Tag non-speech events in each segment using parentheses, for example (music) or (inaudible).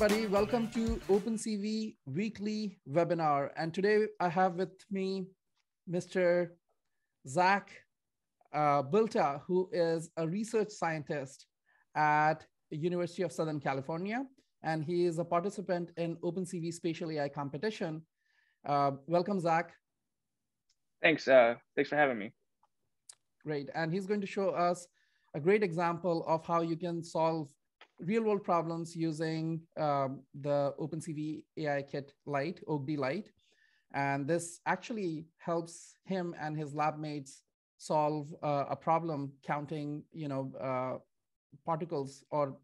Everybody. Welcome to OpenCV weekly webinar. And today I have with me Mr. Zach uh, Bilta, who is a research scientist at University of Southern California. And he is a participant in OpenCV Spatial AI competition. Uh, welcome, Zach. Thanks. Uh, thanks for having me. Great. And he's going to show us a great example of how you can solve real world problems using um, the OpenCV AI Kit Lite, OAK-D Lite. And this actually helps him and his lab mates solve uh, a problem counting, you know, uh, particles or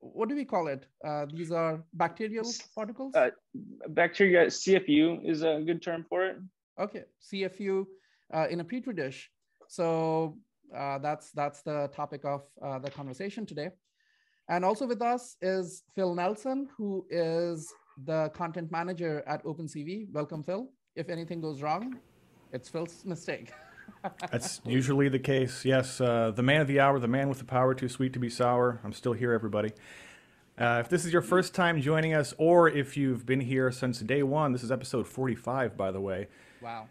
what do we call it? Uh, these are bacterial particles? Uh, bacteria, CFU is a good term for it. Okay, CFU uh, in a petri dish. So uh, that's that's the topic of uh, the conversation today. And also with us is Phil Nelson, who is the content manager at OpenCV. Welcome, Phil. If anything goes wrong, it's Phil's mistake. (laughs) That's usually the case. Yes, uh, the man of the hour, the man with the power, too sweet to be sour. I'm still here, everybody. Uh, if this is your first time joining us, or if you've been here since day one, this is episode 45, by the way. Wow.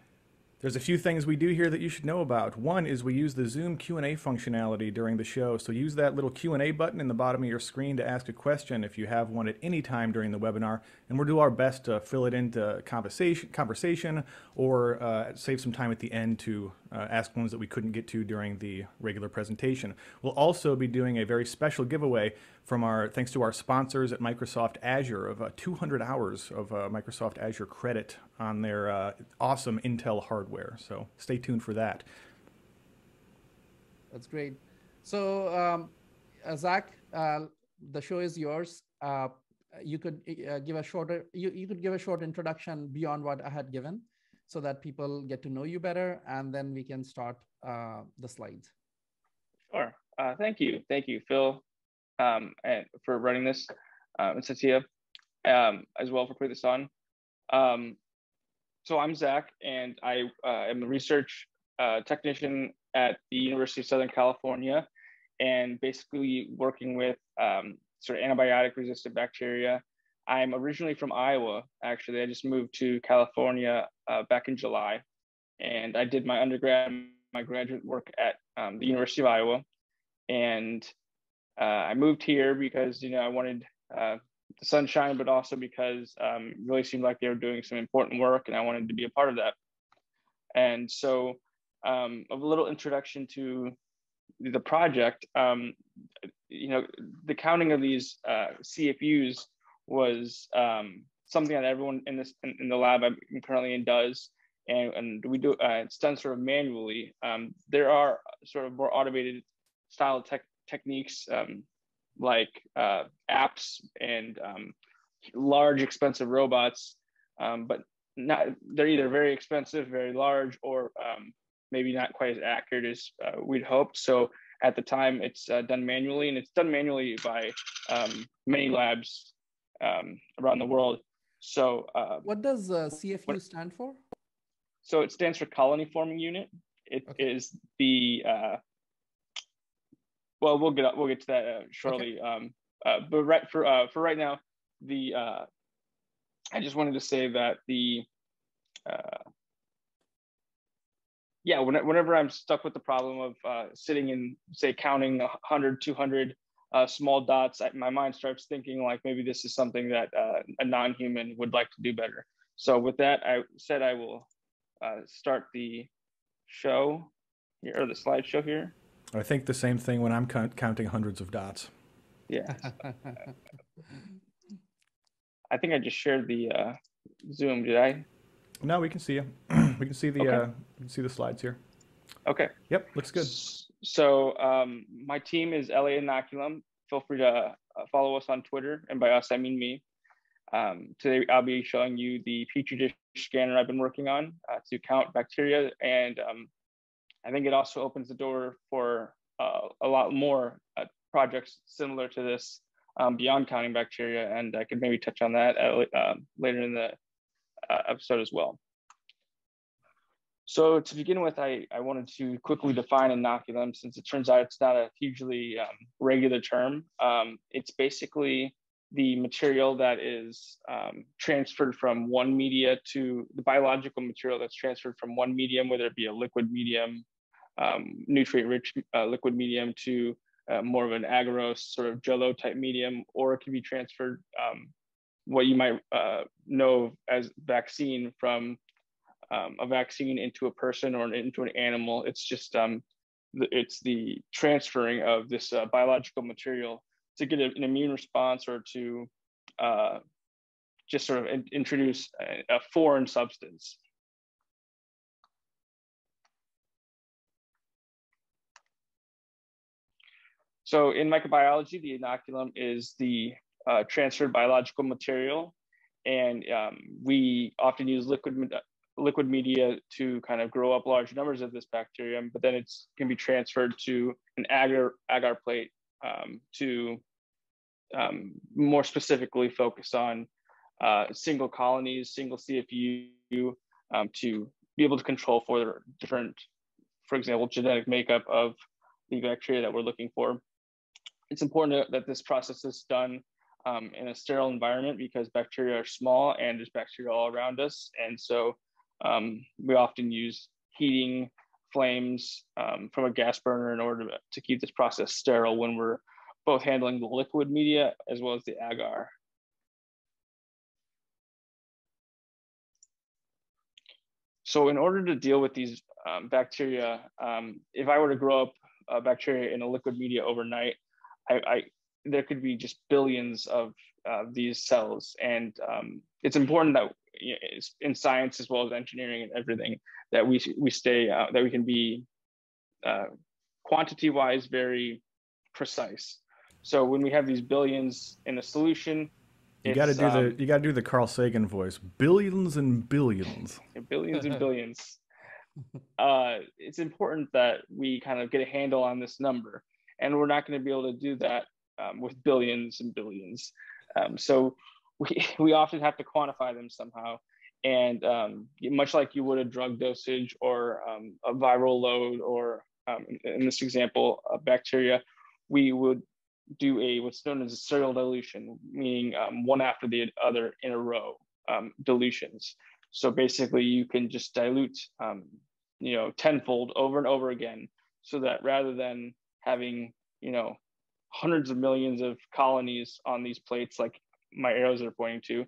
There's a few things we do here that you should know about. One is we use the Zoom Q&A functionality during the show. So use that little Q&A button in the bottom of your screen to ask a question if you have one at any time during the webinar, and we'll do our best to fill it into conversation, conversation or uh, save some time at the end to uh, ask ones that we couldn't get to during the regular presentation. We'll also be doing a very special giveaway from our, thanks to our sponsors at Microsoft Azure of uh, 200 hours of uh, Microsoft Azure credit on their uh, awesome Intel hardware. So stay tuned for that. That's great. So um, uh, Zach, uh, the show is yours. you could give a shorter, you, you could give a short introduction beyond what I had given so that people get to know you better and then we can start uh, the slides. Sure. Uh, thank you. Thank you, Phil, um, and for running this, uh, and Satya, um, as well for putting this on. Um, so I'm Zach, and I uh, am a research uh, technician at the University of Southern California, and basically working with um, sort of antibiotic resistant bacteria I'm originally from Iowa, actually. I just moved to California uh, back in July. And I did my undergrad, my graduate work at um, the University of Iowa. And uh, I moved here because, you know, I wanted uh, the sunshine, but also because um, really seemed like they were doing some important work and I wanted to be a part of that. And so um, a little introduction to the project, um, you know, the counting of these uh, CFUs was um, something that everyone in this in, in, the lab I'm currently in does, and, and we do uh, it's done sort of manually. Um, there are sort of more automated style tech techniques um, like uh, apps and um, large expensive robots, um, but not they're either very expensive, very large, or um, maybe not quite as accurate as uh, we'd hoped. So at the time, it's uh, done manually, and it's done manually by um, many labs um, around the world. So, uh, what does uh, CFU what, stand for? So it stands for Colony Forming Unit. It okay. is the uh, well, we'll get we'll get to that uh, shortly. Okay. Um, uh, but right for uh, for right now, the uh, I just wanted to say that the uh, yeah, whenever I'm stuck with the problem of uh, sitting and say counting 100, 200 uh, small dots, I, my mind starts thinking like maybe this is something that uh, a non-human would like to do better. So with that, I said I will uh, start the show here, or the slideshow here. I think the same thing when I'm counting hundreds of dots. Yeah. (laughs) I think I just shared the uh, Zoom. Did I? No, we can see you. (clears throat) we can see the okay. uh, we can see the slides here. Okay. Yep, looks good. So um, my team is LA Inoculum. Feel free to uh, follow us on Twitter, and by us I mean me. Um, today I'll be showing you the petri dish scanner I've been working on uh, to count bacteria, and um, I think it also opens the door for uh, a lot more uh, projects similar to this um, beyond counting bacteria, and I could maybe touch on that at, uh, later in the uh, episode as well. So to begin with, I, I wanted to quickly define inoculum since it turns out it's not a hugely um, regular term. Um, it's basically the material that is um, transferred from one media to the biological material that's transferred from one medium, whether it be a liquid medium, um, nutrient-rich uh, liquid medium to uh, more of an agarose sort of jello type medium, or it can be transferred um, what you might uh, know as vaccine from um, a vaccine into a person or into an animal. It's just um, it's the transferring of this uh, biological material to get an immune response or to uh, just sort of in, introduce a, a foreign substance. So in microbiology, the inoculum is the uh, transferred biological material, and um, we often use liquid liquid media to kind of grow up large numbers of this bacterium, but then it can be transferred to an agar agar plate um, to um, more specifically focus on uh, single colonies, single CFU um, to be able to control for the different, for example, genetic makeup of the bacteria that we're looking for. It's important that this process is done um, in a sterile environment because bacteria are small and there's bacteria all around us. And so um, we often use heating flames um, from a gas burner in order to, to keep this process sterile when we're both handling the liquid media as well as the agar. So in order to deal with these um, bacteria, um, if I were to grow up a bacteria in a liquid media overnight, I, I there could be just billions of uh, these cells. And um, it's important that you know, in science as well as engineering and everything that we, we stay, uh, that we can be uh, quantity wise very precise. So when we have these billions in a solution, you got to do um, the you got to do the Carl Sagan voice. Billions and billions. (laughs) billions and (laughs) billions. Uh, it's important that we kind of get a handle on this number, and we're not going to be able to do that um, with billions and billions. Um, so we (laughs) we often have to quantify them somehow, and um, much like you would a drug dosage or um, a viral load, or um, in this example, a bacteria, we would do a what's known as a serial dilution, meaning um, one after the other in a row dilutions. So basically, you can just dilute, you know, tenfold over and over again, so that rather than having, you know, hundreds of millions of colonies on these plates, like my arrows are pointing to,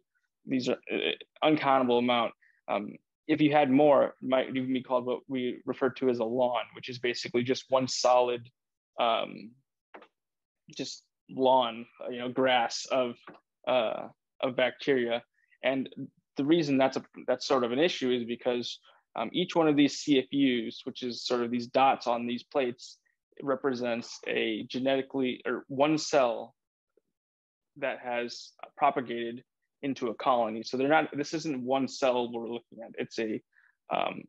these are uh, uncountable amount. Um, if you had more, it might even be called what we refer to as a lawn, which is basically just one solid um, just lawn, you know, grass of uh, of bacteria. And the reason that's a that's sort of an issue is because um, each one of these CFUs, which is sort of these dots on these plates, represents a genetically or one cell that has propagated into a colony. So they're not. This isn't one cell we're looking at. It's a um,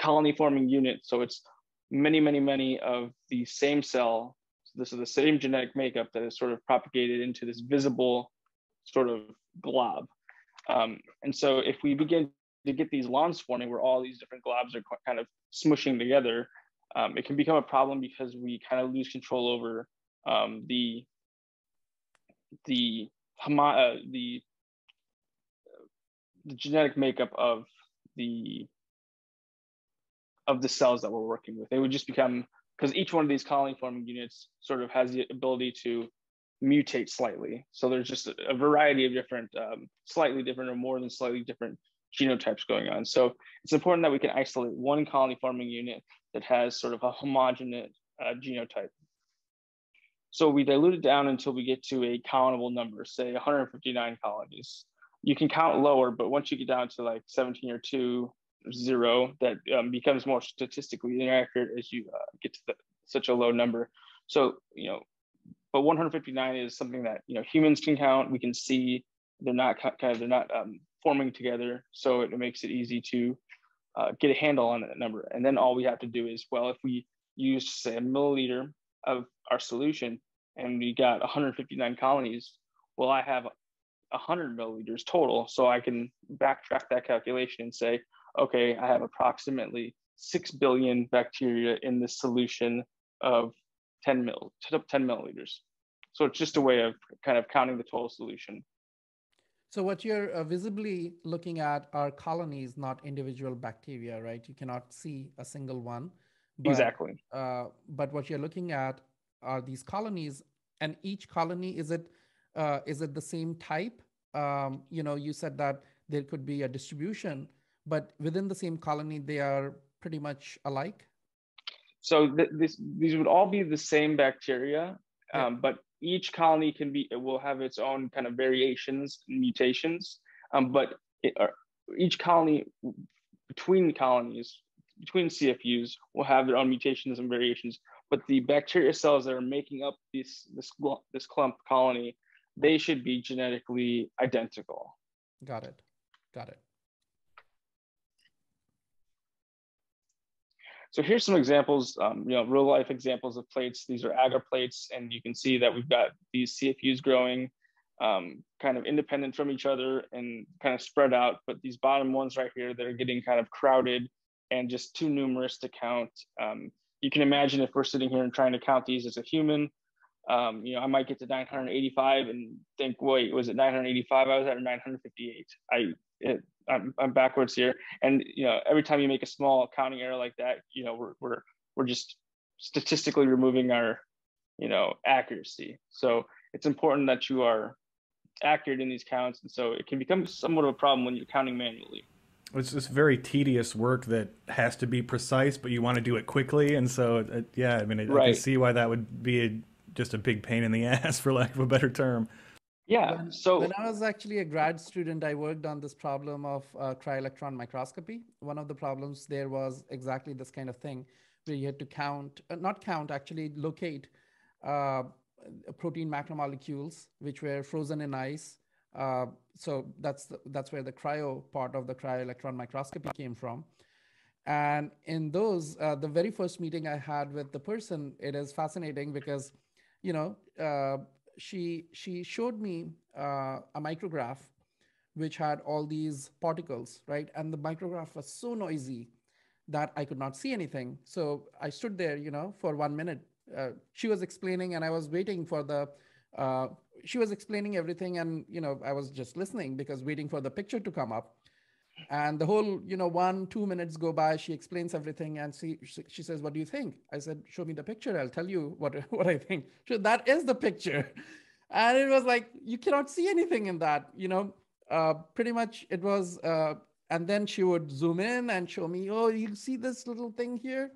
colony forming unit. So it's many, many, many of the same cell So this is the same genetic makeup that is sort of propagated into this visible sort of glob. Um, and so if we begin to get these lawns forming where all these different globs are kind of smushing together, um, it can become a problem because we kind of lose control over um, the the uh, the the genetic makeup of the of the cells that we're working with. They would just become because each one of these colony forming units sort of has the ability to mutate slightly. So there's just a, a variety of different, um, slightly different or more than slightly different genotypes going on. So it's important that we can isolate one colony forming unit that has sort of a homogeneous uh, genotype. So we dilute it down until we get to a countable number, say 159 colonies. You can count lower, but once you get down to like 17 or 2, zero that um, becomes more statistically inaccurate as you uh, get to the, such a low number. So, you know, but 159 is something that, you know, humans can count. We can see they're not kind of, they're not um, forming together. So it makes it easy to uh, get a handle on that number. And then all we have to do is, well, if we use say a milliliter of our solution and we got 159 colonies, well, I have 100 milliliters total. So I can backtrack that calculation and say, okay, I have approximately 6 billion bacteria in this solution of 10 mil, 10 milliliters. so it's just a way of kind of counting the total solution. So what you're uh, visibly looking at are colonies, not individual bacteria, right? You cannot see a single one. But, exactly. Uh, but what you're looking at are these colonies, and each colony is it uh, is it the same type? Um, you know, you said that there could be a distribution, but within the same colony, they are pretty much alike. So th- this these would all be the same bacteria, yeah. um, but each colony can be it will have its own kind of variations mutations um, but it, uh, each colony between colonies between cfus will have their own mutations and variations but the bacteria cells that are making up this this this clump colony they should be genetically identical. Got it. Got it So here's some examples, um, you know, real life examples of plates. These are agar plates, and you can see that we've got these CFUs growing um, kind of independent from each other and kind of spread out. But these bottom ones right here they're getting kind of crowded and just too numerous to count. Um, you can imagine if we're sitting here and trying to count these as a human, um, you know, I might get to 985 and think, wait, was it 985? I was at 958. I it, I'm, I'm backwards here. And you know, every time you make a small counting error like that, you know, we're we're we're just statistically removing our, you know, accuracy. So it's important that you are accurate in these counts, and so it can become somewhat of a problem when you're counting manually. It's just very tedious work that has to be precise, but you want to do it quickly, and so uh, yeah, I mean, I, right. I can see why that would be a, just a big pain in the (laughs) ass, for lack of a better term. Yeah. When, so when I was actually a grad student, I worked on this problem of uh, cryo-electron microscopy. One of the problems there was exactly this kind of thing, where you had to count, uh, not count, actually locate uh, protein macromolecules which were frozen in ice. Uh, so that's the, that's where the cryo part of the cryo-electron microscopy came from. And in those, uh, the very first meeting I had with the person, it is fascinating because, you know uh, she she showed me uh, a micrograph which had all these particles, right? And the micrograph was so noisy that I could not see anything. So I stood there, you know, for one minute. Uh, she was explaining, and I was waiting for the. Uh, she was explaining everything, and you know, I was just listening because waiting for the picture to come up and the whole you know one two minutes go by she explains everything and she she says what do you think? I said show me the picture i'll tell you what (laughs) what i think. So that is the picture. (laughs) And it was like you cannot see anything in that you know? Uh, pretty much it was uh, and then she would zoom in and show me oh you see this little thing here?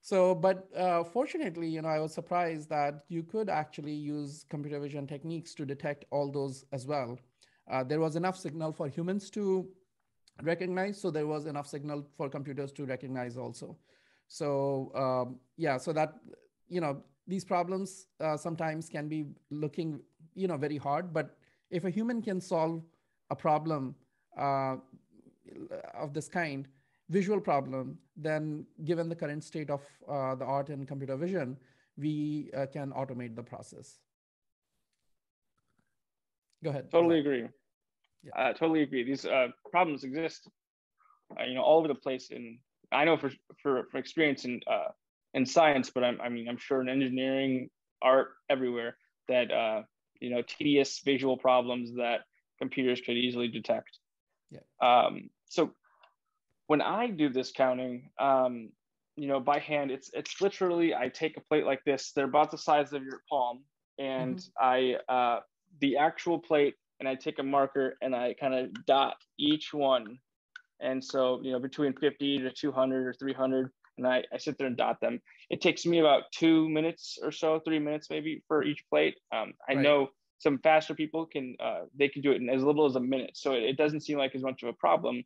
So but uh, fortunately you know i was surprised that you could actually use computer vision techniques to detect all those as well. Uh, there was enough signal for humans to recognize. So there was enough signal for computers to recognize also. So um, yeah, so that, you know, these problems uh, sometimes can be looking, you know, very hard, but if a human can solve a problem uh, of this kind, visual problem, then given the current state of uh, the art in computer vision, we uh, can automate the process. Go ahead. Totally agree. Yeah. I totally agree. These uh, problems exist, uh, you know, all over the place. And I know for for, for experience in uh, in science, but I'm, I mean, I'm sure in engineering, art, everywhere that uh, you know, tedious visual problems that computers could easily detect. Yeah. Um, so when I do this counting, um, you know, by hand, it's it's literally I take a plate like this. They're about the size of your palm, and mm-hmm. I uh, the actual plate and I take a marker and I kind of dot each one. And so, you know, between 50 to 200 or 300, and I, I sit there and dot them. It takes me about two minutes or so, three minutes maybe for each plate. Um, I right. know some faster people can, uh, they can do it in as little as a minute. So it, it doesn't seem like as much of a problem.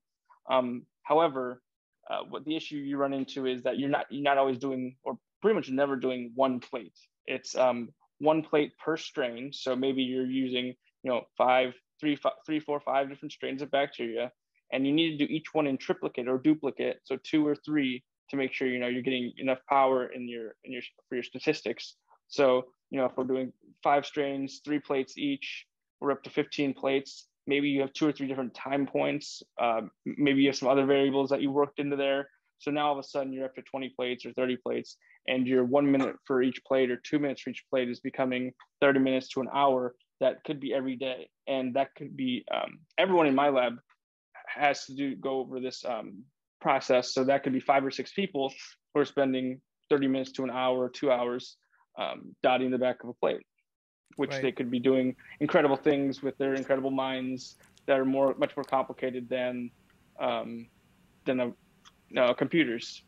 Um, however, uh, what the issue you run into is that you're not, you're not always doing, or pretty much never doing one plate. It's um, one plate per strain. So maybe you're using you know, five, three, five, three, four, five different strains of bacteria, and you need to do each one in triplicate or duplicate, so two or three, to make sure you know you're getting enough power in your in your for your statistics. So you know, if we're doing five strains, three plates each, we're up to 15 plates. Maybe you have two or three different time points. Uh, maybe you have some other variables that you worked into there. So now all of a sudden you're up to 20 plates or 30 plates, and your one minute for each plate or two minutes for each plate is becoming 30 minutes to an hour. That could be every day, and that could be um, everyone in my lab has to do go over this um, process. So that could be five or six people who are spending 30 minutes to an hour, or two hours, um, dotting the back of a plate, which right. they could be doing incredible things with their incredible minds that are more, much more complicated than, um, than a, no, computers.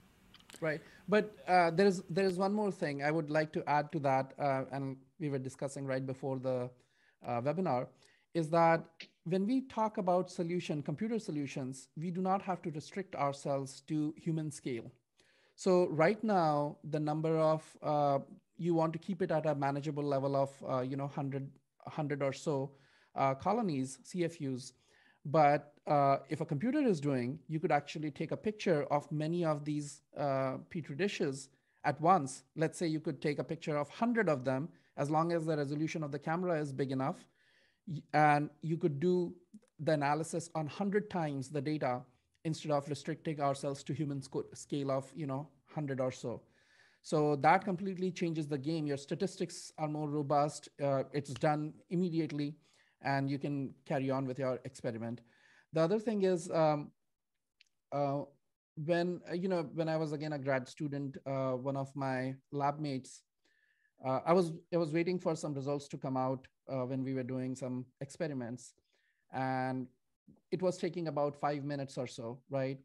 Right, but uh, there is there is one more thing I would like to add to that, uh, and we were discussing right before the uh, webinar, is that when we talk about solution, computer solutions, we do not have to restrict ourselves to human scale. So right now, the number of, uh, you want to keep it at a manageable level of, uh, you know, 100, 100 or so uh, colonies, CFUs. But uh, if a computer is doing, you could actually take a picture of many of these uh, Petri dishes at once. Let's say you could take a picture of 100 of them, as long as the resolution of the camera is big enough. And you could do the analysis on 100 times the data instead of restricting ourselves to human scale of you know 100 or so. So that completely changes the game. Your statistics are more robust. Uh, it's done immediately, and you can carry on with your experiment. The other thing is um, uh, when uh, you know when I was again a grad student, uh, one of my lab mates, uh, I was I was waiting for some results to come out uh, when we were doing some experiments, and it was taking about five minutes or so, right?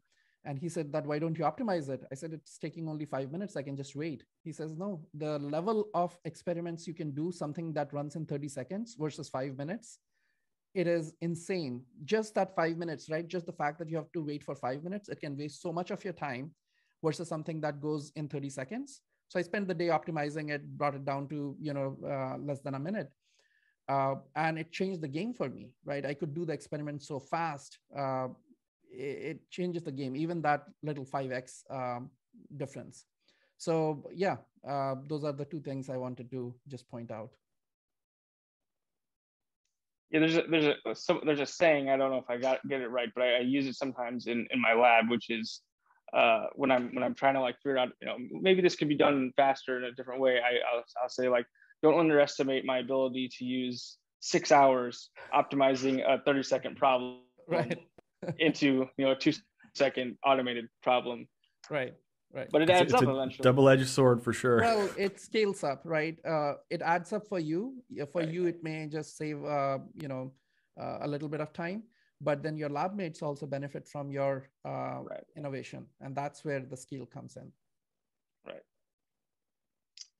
And he said that, why don't you optimize it? I said, it's taking only five minutes. I can just wait. He says, no, the level of experiments you can do something that runs in 30 seconds versus five minutes, it is insane. Just that five minutes, right? Just the fact that you have to wait for five minutes, it can waste so much of your time versus something that goes in 30 seconds. So I spent the day optimizing it, brought it down to, you know, uh, less than a minute. Uh, and it changed the game for me, right? I could do the experiment so fast. Uh, it, it, changes the game, even that little 5x um, difference. So yeah, uh, those are the two things I wanted to just point out. Yeah, there's a, there's a some, there's a saying I don't know if I got get it right, but I, I use it sometimes in, in my lab, which is uh, when I'm when I'm trying to like figure out you know maybe this could be done faster in a different way. I I'll, I'll say like don't underestimate my ability to use six hours optimizing a 30 second problem (laughs) right. into you know a two second automated problem. Right. Right. But it it's, adds it's up eventually. Double edged sword for sure. Well, it scales up, right? Uh, it adds up for you. For right. you, it may just save, uh, you know, uh, a little bit of time, but then your lab mates also benefit from your uh, right. innovation, and that's where the scale comes in. Right.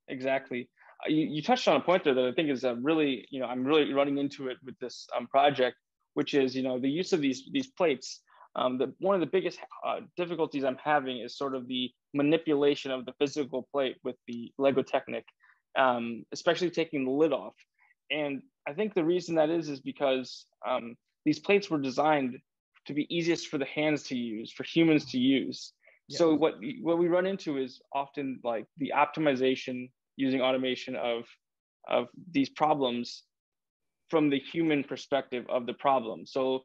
Exactly you, you, touched on a point there that I think is a really, you know, I'm really running into it with this um, project, which is, you know, the use of these these plates. Um, the, one of the biggest uh, difficulties I'm having is sort of the manipulation of the physical plate with the Lego Technic, um, especially taking the lid off. And I think the reason that is is because um, these plates were designed to be easiest for the hands to use, for humans to use. Yeah. So what what we run into is often like the optimization using automation of of these problems from the human perspective of the problem. So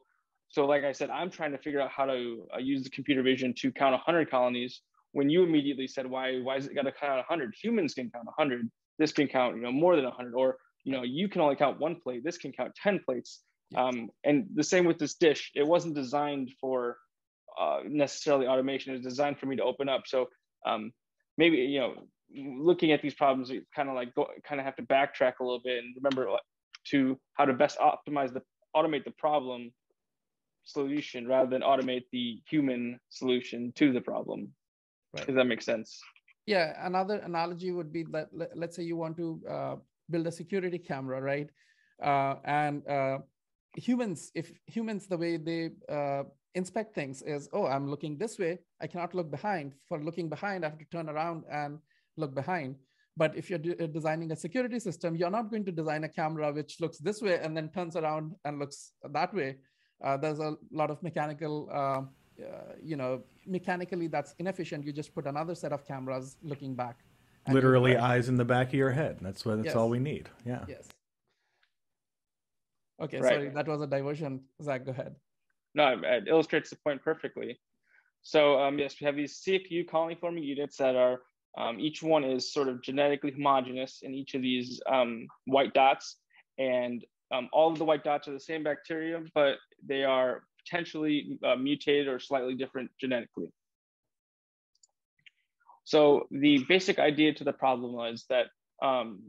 so like I said, I'm trying to figure out how to uh, use the computer vision to count 100 colonies. When you immediately said, why why is it got to count 100? Humans can count 100. This can count you know more than 100. Or you know you can only count one plate. This can count 10 plates. Um, and the same with this dish. It wasn't designed for uh, necessarily automation. It was designed for me to open up. So um, maybe you know looking at these problems, you kind of like go, kind of have to backtrack a little bit and remember to how to best optimize the automate the problem solution rather than automate the human solution to the problem. Right. Does that make sense? Yeah. Another analogy would be that let's say you want to uh, build a security camera, right? Uh, and uh, humans, if humans, the way they uh, inspect things is, oh, I'm looking this way. I cannot look behind. For looking behind, I have to turn around and look behind. But if you're de- uh, designing a security system, you're not going to design a camera which looks this way and then turns around and looks that way. Uh, there's a lot of mechanical, uh, uh, you know, mechanically that's inefficient. You just put another set of cameras looking back. Literally eyes in the back of your head. That's what. That's yes. all we need. Yeah. Yes. Okay. Right. Sorry, that was a diversion. Zach, go ahead. No, it illustrates the point perfectly. So um, yes, we have these CFU colony forming units that are, um, each one is sort of genetically homogeneous in each of these um, white dots. And um, all of the white dots are the same bacteria, but they are potentially uh, mutated or slightly different genetically. So the basic idea to the problem was that, um,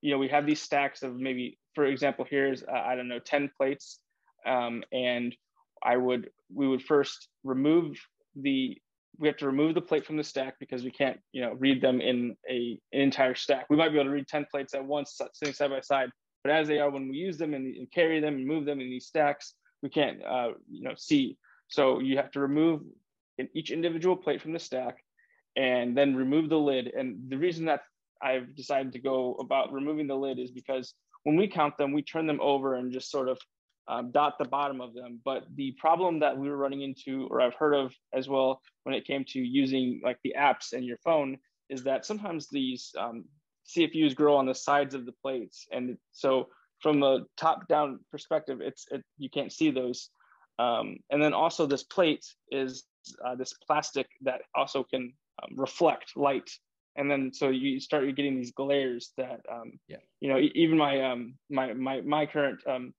you know, we have these stacks of maybe, for example, here's, uh, I don't know, 10 plates. Um, and I would, we would first remove the, we have to remove the plate from the stack because we can't, you know, read them in a, an entire stack. We might be able to read 10 plates at once sitting side by side, but as they are, when we use them and, and carry them and move them in these stacks, we can't, uh, you know, see. So you have to remove each individual plate from the stack and then remove the lid. And the reason that I've decided to go about removing the lid is because when we count them, we turn them over and just sort of um, dot the bottom of them. But the problem that we were running into, or I've heard of as well, when it came to using like the apps and your phone, is that sometimes these um, CFUs grow on the sides of the plates, and so from a top-down perspective, it's it, you can't see those. Um, and then also this plate is uh, this plastic that also can um, reflect light and then so you start getting these glares that um, yeah. you know even my um my my my current um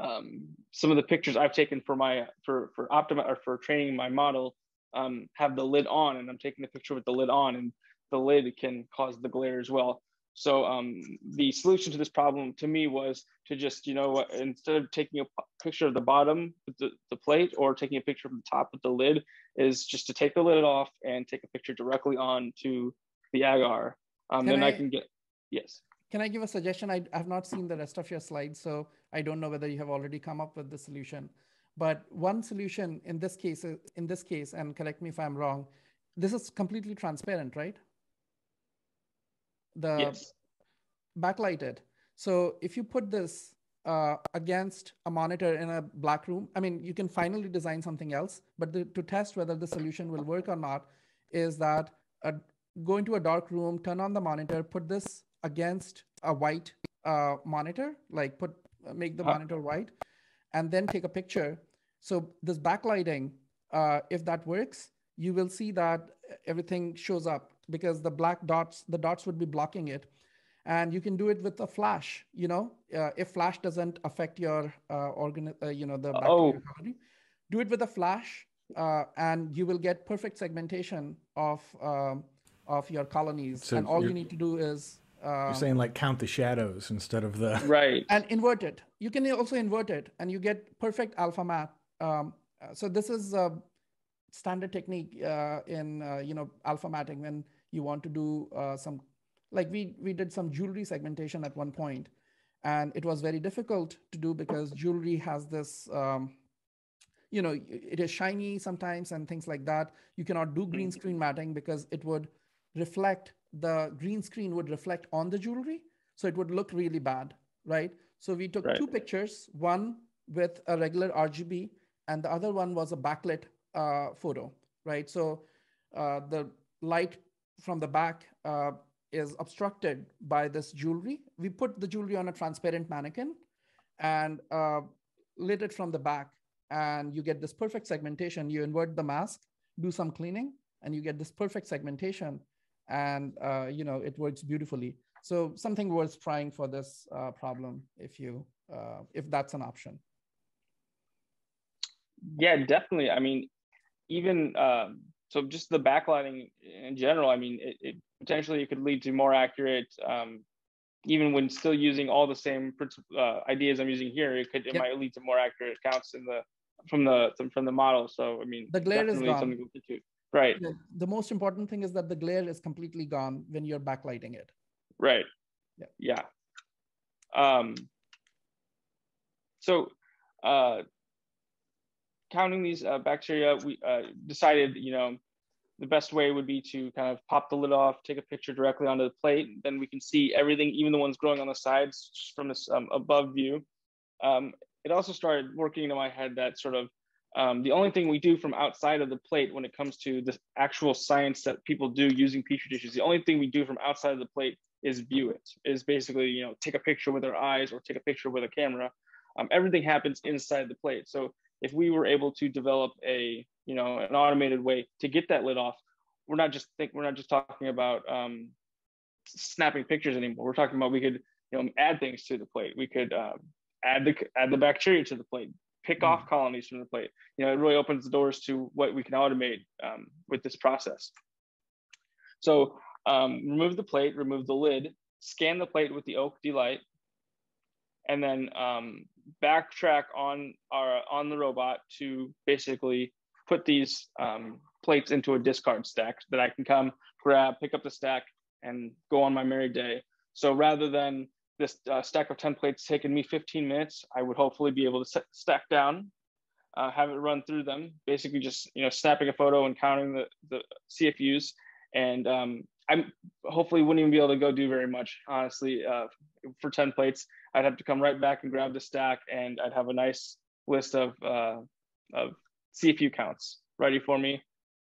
um some of the pictures I've taken for my for for optima or for training my model um have the lid on and I'm taking the picture with the lid on and the lid can cause the glare as well so um, the solution to this problem to me was to just, you know, instead of taking a picture of the bottom with the, the plate or taking a picture from the top with the lid, is just to take the lid off and take a picture directly on to the agar. Um, then I, I, can get, yes. Can I give a suggestion? I have not seen the rest of your slides, so I don't know whether you have already come up with the solution. But one solution in this case, in this case, and correct me if I'm wrong, this is completely transparent, right? The yes. backlighted. So if you put this uh, against a monitor in a black room, I mean, you can finally design something else, but the, to test whether the solution will work or not is that go into a dark room, turn on the monitor, put this against a white uh, monitor, like put make the monitor white, and then take a picture. So this backlighting, uh, if that works, you will see that everything shows up because the black dots, the dots would be blocking it. And you can do it with a flash, you know, uh, if flash doesn't affect your uh, organ, uh, you know, the oh. do it with a flash uh, and you will get perfect segmentation of, um, of your colonies. So and all you need to do is um, You're saying like count the shadows instead of the (laughs) right and invert it. You can also invert it, and you get perfect alpha matte. Um, so this is a standard technique uh, in uh, you know alpha matting when you want to do uh, some, like we, we did some jewelry segmentation at one point, and it was very difficult to do because jewelry has this, um, you know, it is shiny sometimes and things like that. You cannot do green screen matting because it would reflect, the green screen would reflect on the jewelry. So it would look really bad, right? So we took right. two pictures, one with a regular RGB and the other one was a backlit uh, photo, right? So uh, the light from the back uh, is obstructed by this jewelry. We put the jewelry on a transparent mannequin and uh, lit it from the back and you get this perfect segmentation. You invert the mask, do some cleaning, and you get this perfect segmentation and uh, you know it works beautifully. So something worth trying for this uh, problem if you uh, if that's an option. Yeah, definitely. I mean, even um, so just the backlighting in general, I mean, it, it potentially it could lead to more accurate, um, even when still using all the same uh, ideas I'm using here, it could it yep. might lead to more accurate counts in the from the from the model. So I mean, the glare is gone. Right. The, the, most important thing is that the glare is completely gone when you're backlighting it. Right. Yeah. Yeah. Um, so uh, counting these uh, bacteria, we uh, decided, you know, the best way would be to kind of pop the lid off, take a picture directly onto the plate. Then we can see everything, even the ones growing on the sides just from this um, above view. Um, it also started working into my head that sort of um, the only thing we do from outside of the plate when it comes to the actual science that people do using petri dishes, the only thing we do from outside of the plate is view it. Is basically you know take a picture with our eyes or take a picture with a camera. Um, everything happens inside the plate. So if we were able to develop a you know, an automated way to get that lid off. We're not just think we're not just talking about um, snapping pictures anymore. We're talking about we could you know add things to the plate. We could um, add the add the bacteria to the plate, pick mm. off colonies from the plate. You know, it really opens the doors to what we can automate um, with this process. So um, remove the plate, remove the lid, scan the plate with the Oak D-Lite, and then um, backtrack on our on the robot to basically put these um, plates into a discard stack that I can come grab, pick up the stack, and go on my merry day. So rather than this uh, stack of 10 plates taking me 15 minutes, I would hopefully be able to set, stack down, uh, have it run through them, basically just you know snapping a photo and counting the, the CFUs. And um, I'm hopefully wouldn't even be able to go do very much, honestly, uh, for 10 plates. I'd have to come right back and grab the stack and I'd have a nice list of, uh, of CFU counts ready for me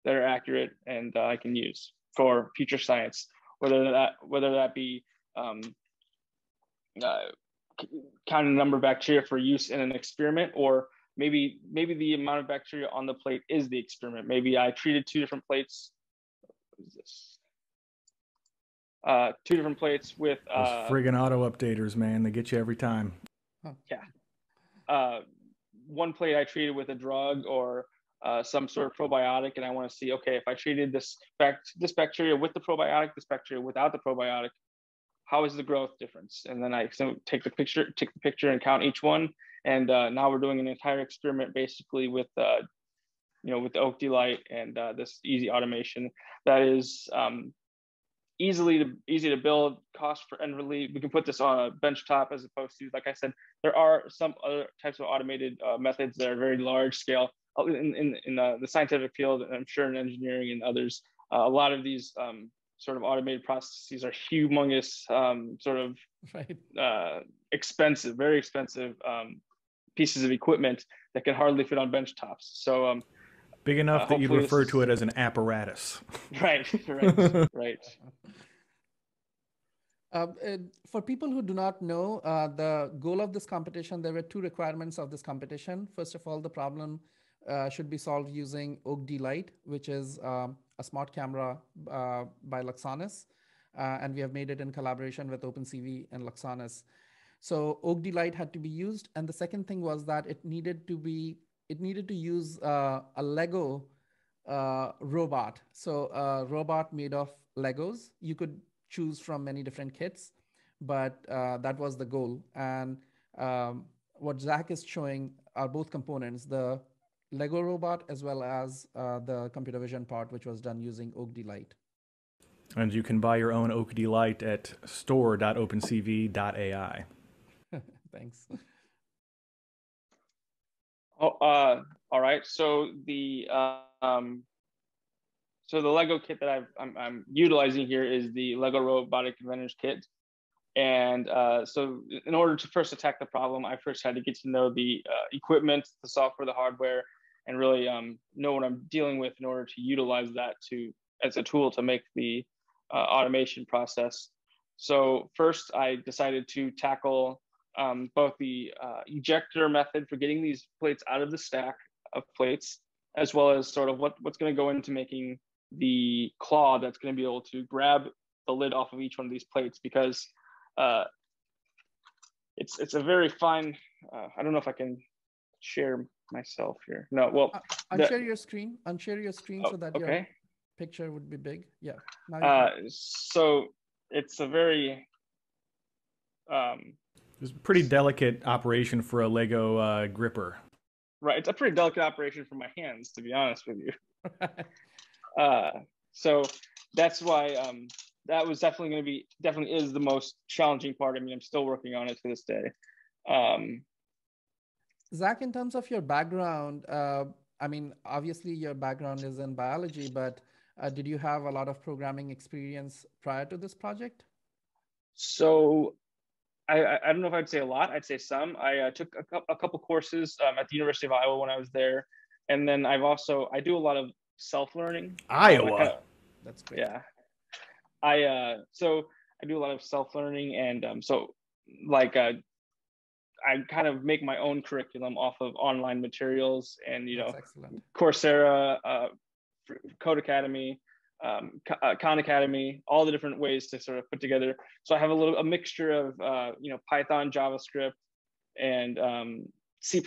that are accurate and uh, I can use for future science, whether that, whether that be um, uh, counting the number of bacteria for use in an experiment or maybe maybe the amount of bacteria on the plate is the experiment maybe i treated two different plates uh, two different plates with uh, Those friggin' auto updaters, man. They get you every time. Yeah. Uh, one plate I treated with a drug or uh, some sort of probiotic, and I want to see, okay, if I treated this bact- this bacteria with the probiotic, this bacteria without the probiotic, how is the growth difference? And then I take the picture, take the picture, and count each one. And uh, now we're doing an entire experiment basically with, uh, you know, with the Oak D-Lite and uh, this easy automation that is um, easily to easy to build, cost for and really we can put this on a bench top as opposed to like I said, there are some other types of automated uh, methods that are very large scale uh, in in, in uh, the scientific field, and I'm sure in engineering and others. Uh, a lot of these um, sort of automated processes are humongous, um, sort of (laughs) right. Uh, expensive, very expensive um, pieces of equipment that can hardly fit on bench tops. So um, Big enough uh, that you refer to it as an apparatus. (laughs) Right, right, right. Uh, for people who do not know, uh, the goal of this competition, there were two requirements of this competition. First of all, the problem uh, should be solved using Oak D-Lite, which is um, a smart camera uh, by Luxonis. Uh, and we have made it in collaboration with OpenCV and Luxonis. So Oak D-Lite had to be used. And the second thing was that it needed to be it needed to use uh, a Lego uh, robot. So a robot made of Legos. You could choose from many different kits, but uh, that was the goal. And um, what Zach is showing are both components, the Lego robot as well as uh, the computer vision part, which was done using Oak D-Lite. And you can buy your own Oak D-Lite at store.opencv.ai. (laughs) Thanks. Oh, uh, all right. So the um, so the Lego kit that i am I'm, I'm utilizing here is the Lego Robotic Inventors Kit. And uh, so in order to first attack the problem, I first had to get to know the uh, equipment, the software, the hardware, and really um, know what I'm dealing with in order to utilize that to as a tool to make the uh, automation process. So first, I decided to tackle um, both the uh, ejector method for getting these plates out of the stack of plates, as well as sort of what, what's going to go into making the claw that's going to be able to grab the lid off of each one of these plates because uh, it's it's a very fine. Uh, I don't know if I can share myself here. No, well, uh, unshare the, your screen. Unshare your screen oh, so that okay. your picture would be big. Yeah. Uh, so it's a very um, it's a pretty delicate operation for a Lego uh, gripper. Right, it's a pretty delicate operation for my hands, to be honest with you. (laughs) uh, so that's why um, that was definitely going to be definitely is the most challenging part. I mean, I'm still working on it to this day. Um, Zach, in terms of your background, uh, I mean, obviously your background is in biology, but uh, did you have a lot of programming experience prior to this project? So I, I don't know if I'd say a lot. I'd say some. I uh, took a, a, couple courses um, at the University of Iowa when I was there, and then I've also I do a lot of self learning. Iowa. Um, That's great. Yeah. I uh so I do a lot of self learning and um so like uh I kind of make my own curriculum off of online materials and you know excellent. Coursera, uh, Codecademy, um, uh, Khan Academy, all the different ways to sort of put together. So I have a little a mixture of uh, you know Python, JavaScript, and um, C++.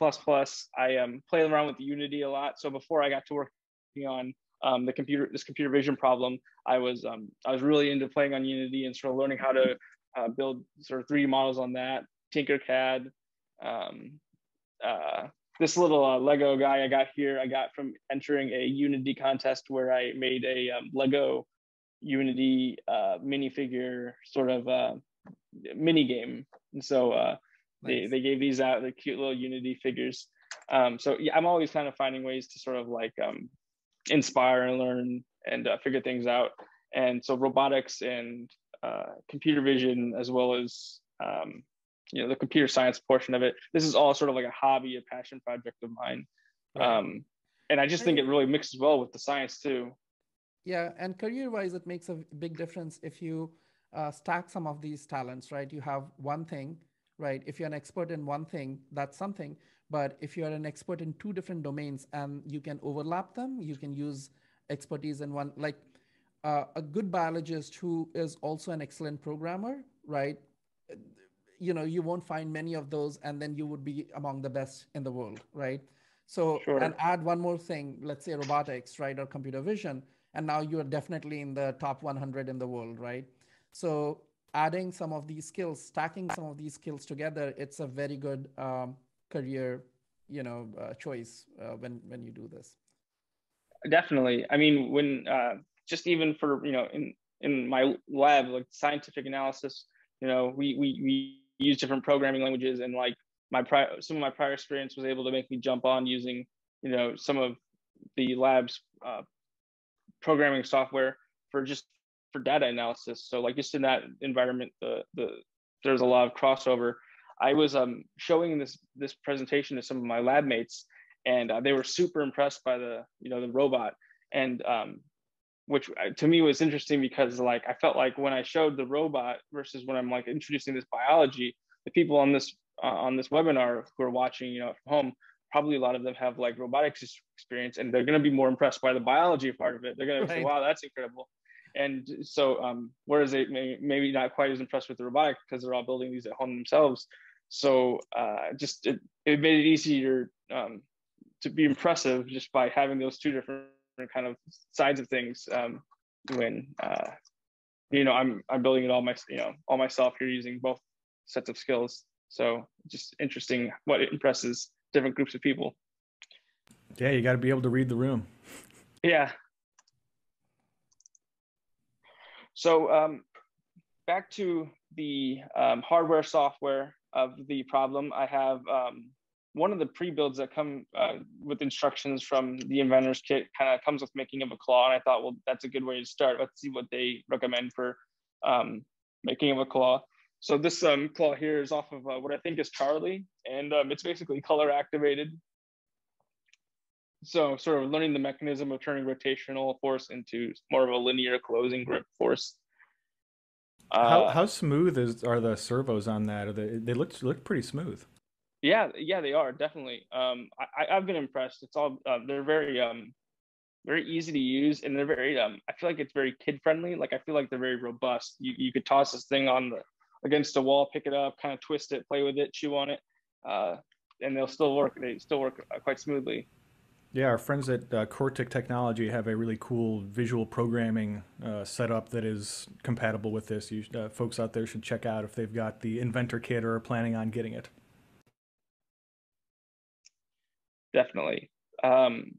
I um, play around with Unity a lot. So before I got to working on um, the computer this computer vision problem, I was um, I was really into playing on Unity and sort of learning how to uh, build sort of 3D models on that. Tinkercad. Um, uh, this little uh, Lego guy I got here, I got from entering a Unity contest where I made a um, Lego Unity uh, minifigure sort of uh, mini game. And so uh, they, they gave these out, the cute little Unity figures. Um, so yeah, I'm always kind of finding ways to sort of like um, inspire and learn and uh, figure things out. And so robotics and uh, computer vision, as well as um, you know the computer science portion of it. This is all sort of like a hobby, a passion project of mine. Right. Um, and I just think it really mixes well with the science too. Yeah, and career-wise, it makes a big difference if you uh, stack some of these talents, right? You have one thing, right? If you're an expert in one thing, that's something. But if you're an expert in two different domains and you can overlap them, you can use expertise in one. Like uh, a good biologist who is also an excellent programmer, right? You know you won't find many of those and then you would be among the best in the world right? So sure. and add one more thing let's say robotics right or computer vision and now you're definitely in the top 100 in the world right? So adding some of these skills stacking some of these skills together it's a very good um, career you know uh, choice uh, when when you do this. Definitely. I mean when uh, just even for you know in in my lab like scientific analysis you know we we we use different programming languages and like my prior some of my prior experience was able to make me jump on using you know some of the lab's uh, programming software for just for data analysis. So like just in that environment the the there's a lot of crossover. I was um showing this this presentation to some of my lab mates and uh, they were super impressed by the you know the robot. And um which uh, to me was interesting because like I felt like when I showed the robot versus when I'm like introducing this biology, the people on this uh, on this webinar who are watching, you know, from home, probably a lot of them have like robotics experience, and they're going to be more impressed by the biology part of it. They're going right. to say, "Wow, that's incredible." And so, um, whereas they may maybe not quite as impressed with the robotic because they're all building these at home themselves. So uh, just it, it made it easier um, to be impressive just by having those two different kind of sides of things um, when uh, you know I'm I'm building it all my you know all myself here using both sets of skills. So just interesting what it impresses different groups of people. Yeah, you got to be able to read the room. Yeah. So um, back to the um, hardware software of the problem, I have um, one of the pre-builds that come uh, with instructions from the inventor's kit kind of comes with making of a claw and i thought well that's a good way to start let's see what they recommend for um, making of a claw so this um, claw here is off of uh, what i think is charlie and um, it's basically color activated so sort of learning the mechanism of turning rotational force into more of a linear closing grip force uh, how, how smooth is are the servos on that? They, they look look pretty smooth. Yeah, yeah, they are definitely. Um, I, I've been impressed. It's all uh, they're very um, very easy to use, and they're very um. I feel like it's very kid friendly. Like I feel like they're very robust. You you could toss this thing on the against the wall, pick it up, kind of twist it, play with it, chew on it, uh, and they'll still work. They still work uh, quite smoothly. Yeah, our friends at uh, Cortic Technology have a really cool visual programming uh, setup that is compatible with this. You, uh, folks out there should check out if they've got the Inventor kit or are planning on getting it definitely. Um,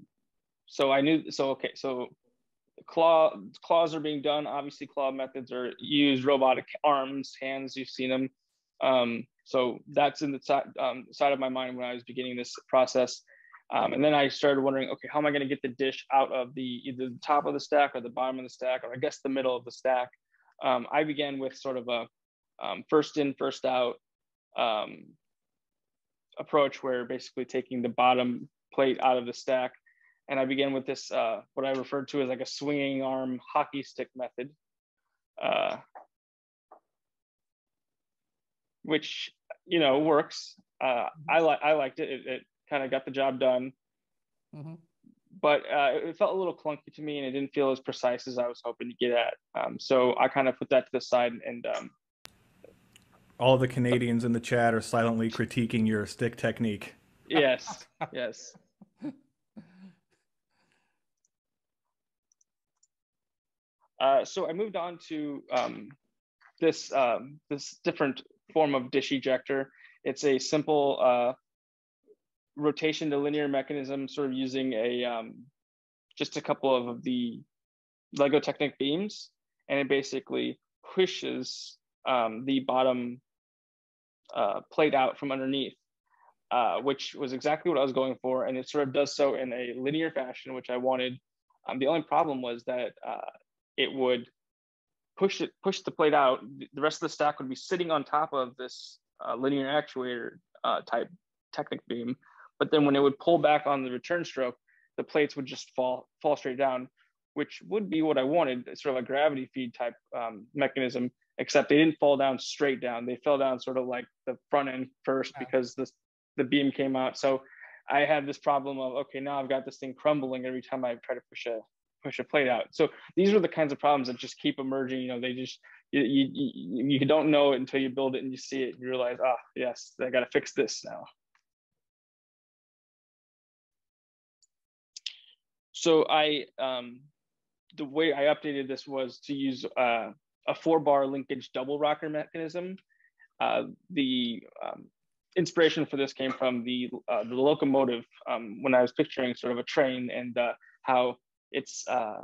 so I knew, so, okay, so claw claws are being done. Obviously claw methods are used, robotic arms, hands, you've seen them. Um, so that's in the side, um, side of my mind when I was beginning this process. Um, and then I started wondering, okay, how am I going to get the dish out of the either the top of the stack or the bottom of the stack, or I guess the middle of the stack? Um, I began with sort of a um, first in, first out um, approach where basically taking the bottom plate out of the stack. And I began with this, uh, what I referred to as like a swinging arm hockey stick method, uh, which, you know, works. Uh, I like I liked it. It, it kind of got the job done. Mm-hmm. But uh, it felt a little clunky to me, and it didn't feel as precise as I was hoping to get at. Um, so I kind of put that to the side and. Um, All the Canadians in the chat are silently critiquing your stick technique. Yes. (laughs) yes. Uh, so I moved on to um, this um, this different form of dish ejector. It's a simple uh, rotation to linear mechanism, sort of using a um, just a couple of the Lego Technic beams, and it basically pushes um, the bottom uh, plate out from underneath, uh, which was exactly what I was going for, and it sort of does so in a linear fashion, which I wanted. Um, the only problem was that uh, it would push it push the plate out. The rest of the stack would be sitting on top of this uh, linear actuator uh, type Technic beam, but then when it would pull back on the return stroke, the plates would just fall fall straight down, which would be what I wanted, sort of a gravity feed type um, mechanism. Except they didn't fall down straight down; they fell down sort of like the front end first because the the beam came out. So I had this problem of okay, now I've got this thing crumbling every time I try to push a push a plate out. So these are the kinds of problems that just keep emerging. You know, they just you you, you don't know it until you build it and you see it and you realize, ah, yes, I got to fix this now. So I um, the way I updated this was to use uh, a four bar linkage double rocker mechanism. Uh, the um, inspiration for this came from the uh, the locomotive um, when I was picturing sort of a train and uh, how it's uh,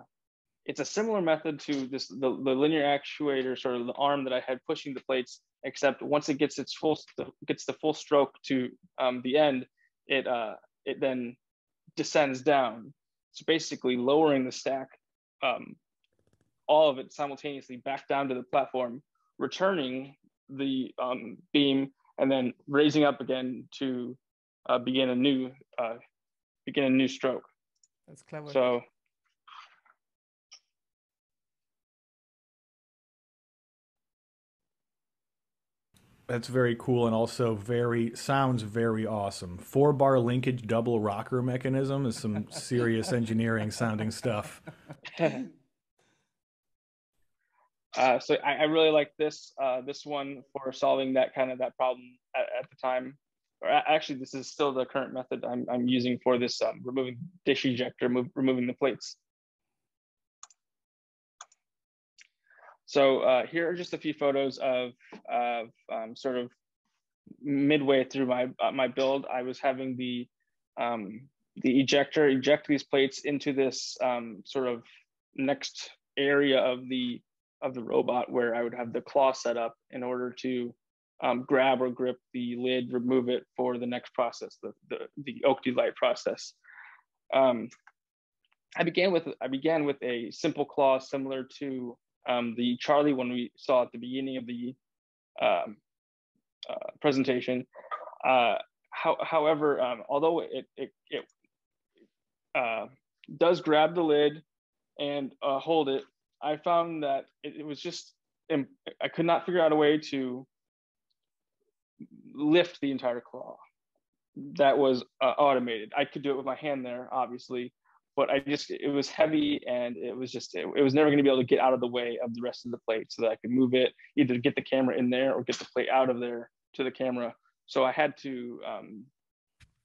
it's a similar method to this the, the linear actuator sort of the arm that I had pushing the plates, except once it gets its full gets the full stroke to um, the end, it uh, it then descends down. So basically lowering the stack, um, all of it simultaneously back down to the platform, returning the um, beam, and then raising up again to uh, begin a new uh, begin a new stroke. That's clever. So That's very cool and also very sounds very awesome. Four bar linkage double rocker mechanism is some (laughs) serious engineering sounding stuff. (laughs) Uh, so I, I, really like this uh, this one for solving that kind of that problem at, at, the time. Or actually, this is still the current method I'm, I'm using for this um, removing dish ejector, move, removing the plates. So uh, here are just a few photos of, of um, sort of midway through my uh, my build. I was having the um, the ejector eject these plates into this um, sort of next area of the of the robot where I would have the claw set up in order to um, grab or grip the lid, remove it for the next process, the the, the OAK-D Lite process. Um, I began with I began with a simple claw similar to um, the Charlie one we saw at the beginning of the um, uh, presentation. Uh, how, however, um, although it, it, it uh, does grab the lid and uh, hold it, I found that it, it was just, I could not figure out a way to lift the entire claw that was uh, automated. I could do it with my hand there, obviously, but I just it was heavy and it was just it, it was never going to be able to get out of the way of the rest of the plate so that I could move it either get the camera in there or get the plate out of there to the camera. So I had to um,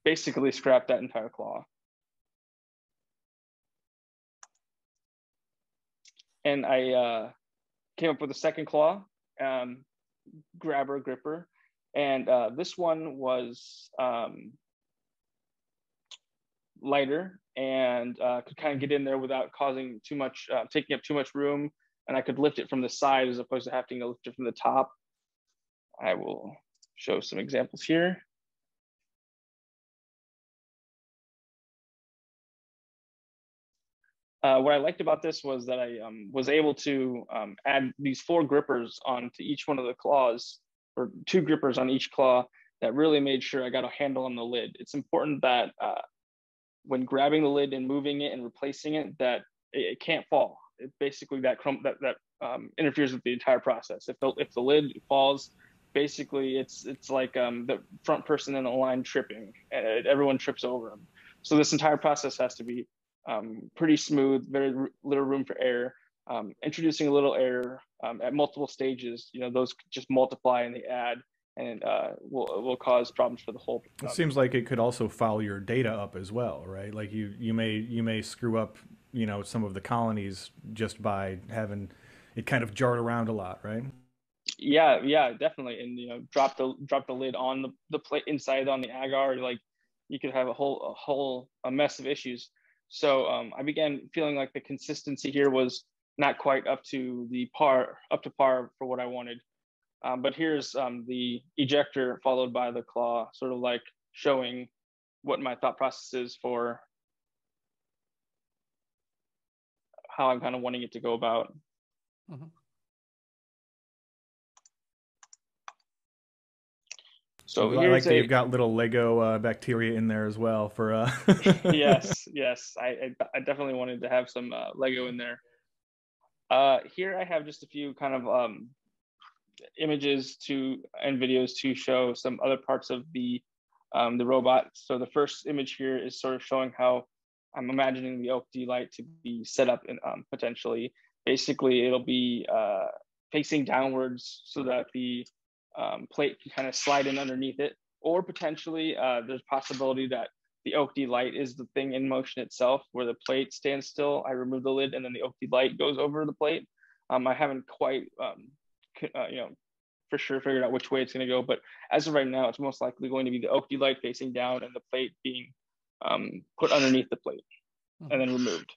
basically scrap that entire claw. And I uh, came up with a second claw, um, grabber, gripper. And uh, this one was um, lighter and uh, could kind of get in there without causing too much, uh, taking up too much room. And I could lift it from the side as opposed to having to lift it from the top. I will show some examples here. Uh, what I liked about this was that I um, was able to um, add these four grippers onto each one of the claws, or two grippers on each claw that really made sure I got a handle on the lid. It's important that uh, when grabbing the lid and moving it and replacing it that it, it can't fall. It basically that that that um, interferes with the entire process. If the if the lid falls, basically it's it's like um, the front person in the line tripping, everyone trips over them. So this entire process has to be um, pretty smooth, very little room for error. Um, introducing a little error um, at multiple stages, you know, those just multiply and they add and uh, will will cause problems for the whole. It seems like it could also foul your data up as well, right? Like you you may you may screw up, you know, some of the colonies just by having it kind of jarred around a lot, right? Yeah, yeah, definitely. And you know, drop the drop the lid on the, the plate inside on the agar, like you could have a whole a whole a mess of issues. So um, I began feeling like the consistency here was not quite up to the par up to par for what I wanted. Um, but here's um, the ejector followed by the claw, sort of like showing what my thought process is for how I'm kind of wanting it to go about. Mm-hmm. So I like that you've got little Lego uh, bacteria in there as well for. Uh... (laughs) (laughs) yes, yes, I, I, definitely wanted to have some uh, Lego in there. Uh, here I have just a few kind of um, images to and videos to show some other parts of the um, the robot. So the first image here is sort of showing how I'm imagining the OAK-D Lite to be set up in um, potentially. Basically, it'll be uh, facing downwards so that the um, plate can kind of slide in underneath it, or potentially uh, there's possibility that the OAK-D Lite is the thing in motion itself, where the plate stands still. I remove the lid, and then the OAK-D Lite goes over the plate. Um, I haven't quite, um, uh, you know, for sure figured out which way it's going to go, but as of right now, it's most likely going to be the OAK-D Lite facing down and the plate being um, put underneath the plate and then removed.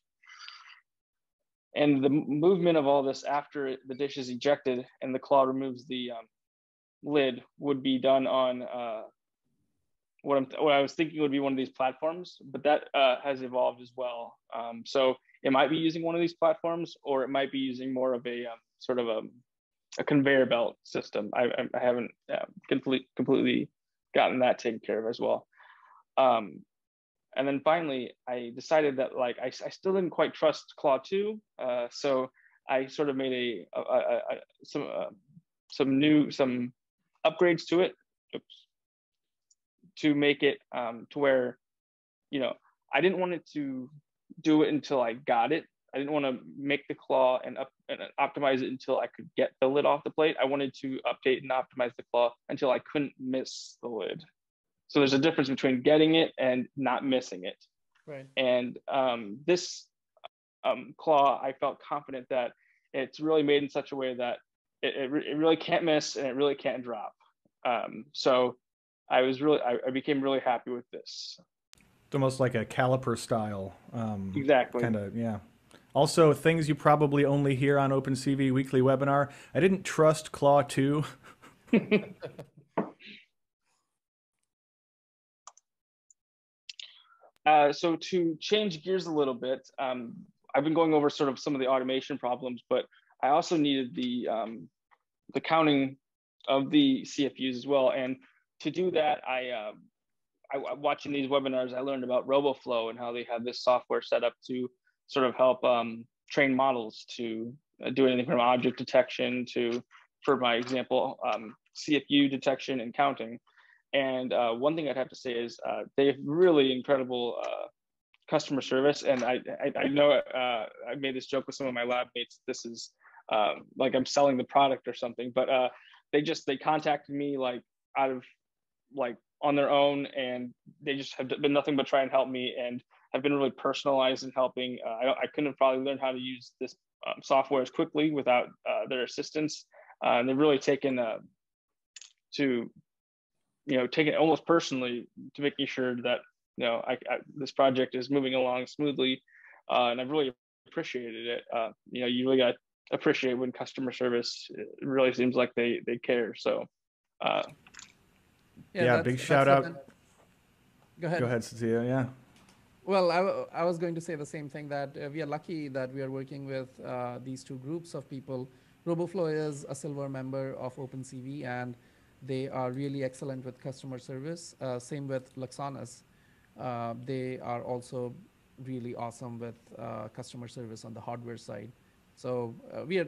And the movement of all this after the dish is ejected and the claw removes the um, lid would be done on uh, what, I'm, what I was thinking would be one of these platforms, but that uh, has evolved as well. Um, so it might be using one of these platforms, or it might be using more of a um, sort of a, a, conveyor belt system. I, I haven't uh, complete, completely gotten that taken care of as well. Um, and then finally, I decided that like I, I still didn't quite trust Claw 2, uh, so I sort of made a, a, a some uh, some new some upgrades to it oops, to make it um, to where, you know, I didn't want it to do it until I got it. I didn't want to make the claw and, up, and optimize it until I could get the lid off the plate. I wanted to update and optimize the claw until I couldn't miss the lid. So there's a difference between getting it and not missing it. Right. And um, this um, claw, I felt confident that it's really made in such a way that it, it, it really can't miss and it really can't drop. Um, so I was really, I, I, became really happy with this. It's almost like a caliper style. Um, exactly. Kind of, yeah. Also, things you probably only hear on OpenCV weekly webinar. I didn't trust Claw 2. (laughs) uh, so to change gears a little bit, um, I've been going over sort of some of the automation problems, but I also needed the um, the counting of the CFUs as well. And to do that, I, uh, I watching these webinars, I learned about RoboFlow and how they have this software set up to sort of help um, train models to uh, do anything from object detection to, for my example, um, CFU detection and counting. And uh, one thing I'd have to say is uh, they have really incredible uh, customer service. And I, I, I know uh, I made this joke with some of my lab mates. This is um, like I'm selling the product or something, but uh, they just they contacted me like out of like on their own, and they just have been nothing but try and help me, and have been really personalized in helping. Uh, I, I couldn't have probably learned how to use this um, software as quickly without uh, their assistance, uh, and they've really taken uh, to you know taken almost personally to making sure that you know I, I this project is moving along smoothly, uh, and I've really appreciated it. Uh, you know, you really got appreciate when customer service really seems like they they care. So, uh, yeah, yeah big shout out. Go ahead. Go ahead, Cecilia. Yeah. Well, I, I was going to say the same thing that uh, we are lucky that we are working with uh, these two groups of people. RoboFlow is a silver member of OpenCV, and they are really excellent with customer service. Uh, same with Luxonis. Uh, they are also really awesome with uh, customer service on the hardware side. So uh, we are,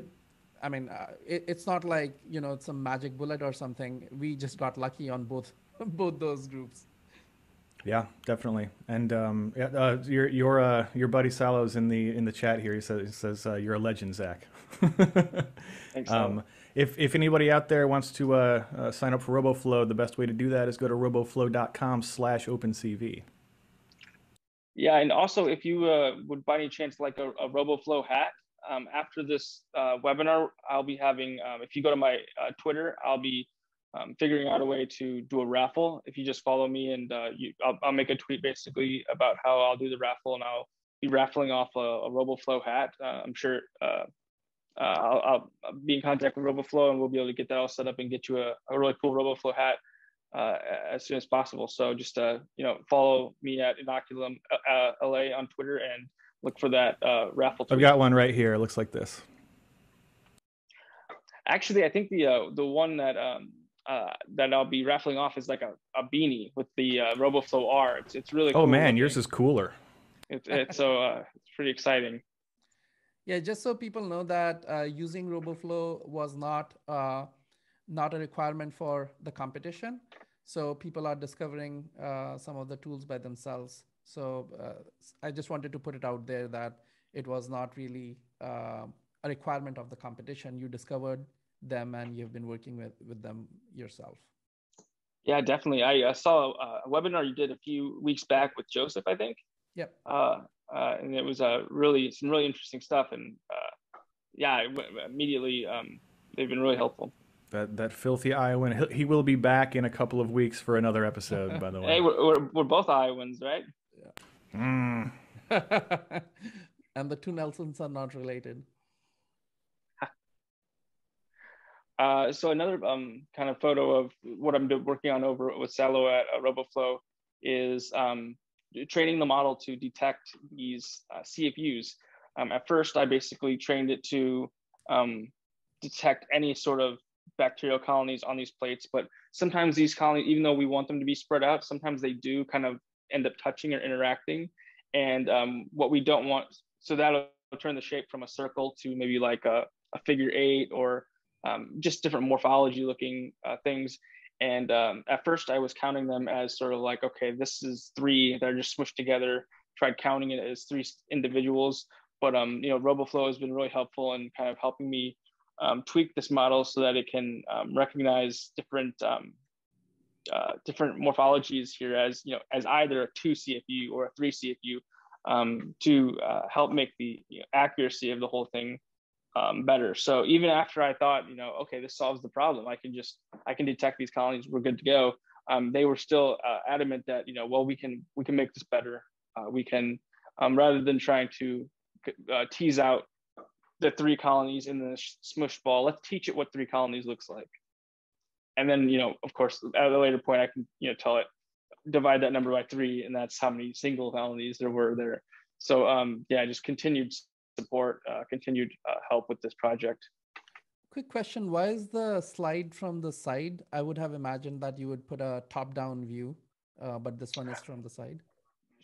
I mean, uh, it, it's not like you know it's a magic bullet or something. We just got lucky on both (laughs) both those groups. Yeah, definitely. And um, uh, your your uh, your buddy Salo's in the in the chat here. He says he says uh, you're a legend, Zach. (laughs) Thanks. um, if if anybody out there wants to uh, uh, sign up for RoboFlow, the best way to do that is go to roboflow.com/opencv. Yeah, and also if you uh, would by any chance like a, a RoboFlow hat, um, after this webinar, I'll be having. Um, if you go to my Twitter, I'll be um, figuring out a way to do a raffle. If you just follow me and uh, you, I'll, I'll, make a tweet basically about how I'll do the raffle and I'll be raffling off a, a RoboFlow hat. Uh, I'm sure uh, uh I'll, I'll, be in contact with RoboFlow and we'll be able to get that all set up and get you a, a really cool RoboFlow hat uh, as soon as possible. So just uh, you know follow me at Inoculum LA on Twitter and look for that raffle. Tweet. I've got one right here. It looks like this. Actually, I think the the one that um, uh, that I'll be raffling off is like a, a beanie with the uh, RoboFlow R. It's, it's really oh cool man, looking. yours is cooler. It's, it's so uh, it's pretty exciting. Yeah, just so people know that uh, using RoboFlow was not uh, not a requirement for the competition. So people are discovering uh, some of the tools by themselves. So uh, I just wanted to put it out there that it was not really uh, a requirement of the competition. You discovered them and you've been working with, with them yourself. Yeah, definitely. I, I saw a, webinar you did a few weeks back with Joseph, I think. Yep. Uh, uh, and it was uh, really some really interesting stuff. And uh, yeah, immediately um, they've been really helpful. That that filthy Iowan. He will be back in a couple of weeks for another episode. by the (laughs) way. Hey, we're, we're, we're both Iowans, right? Yeah. Mm. (laughs) and the two Nelsons are not related. Uh, so another um, kind of photo of what I'm working on over with Salo at uh, RoboFlow is um, training the model to detect these uh, CFUs. Um, at first, I basically trained it to um, detect any sort of bacterial colonies on these plates, but sometimes these colonies, even though we want them to be spread out, sometimes they do kind of end up touching or interacting. And um, what we don't want, so that'll turn the shape from a circle to maybe like a, a figure eight or um, just different morphology looking uh, things. And um, at first, I was counting them as sort of like, okay, this is three that are just smushed together. Tried counting it as three individuals, but um, you know, RoboFlow has been really helpful in kind of helping me um, tweak this model so that it can um, recognize different um, uh, different morphologies here as you know as either a two CFU or a three CFU um, to uh, help make the you know, accuracy of the whole thing um, better. So even after I thought, you know, okay, this solves the problem, I can just I can detect these colonies, we're good to go. Um, they were still uh, adamant that you know, well, we can we can make this better. Uh, we can um, rather than trying to uh, tease out the three colonies in the smush ball, let's teach it what three colonies looks like. And then you know, of course, at a later point, I can you know tell it divide that number by three, and that's how many single colonies there were there. So um, yeah, just continued support, uh, continued uh, help with this project. Quick question, why is the slide from the side? I would have imagined that you would put a top-down view, uh, but this one is from the side.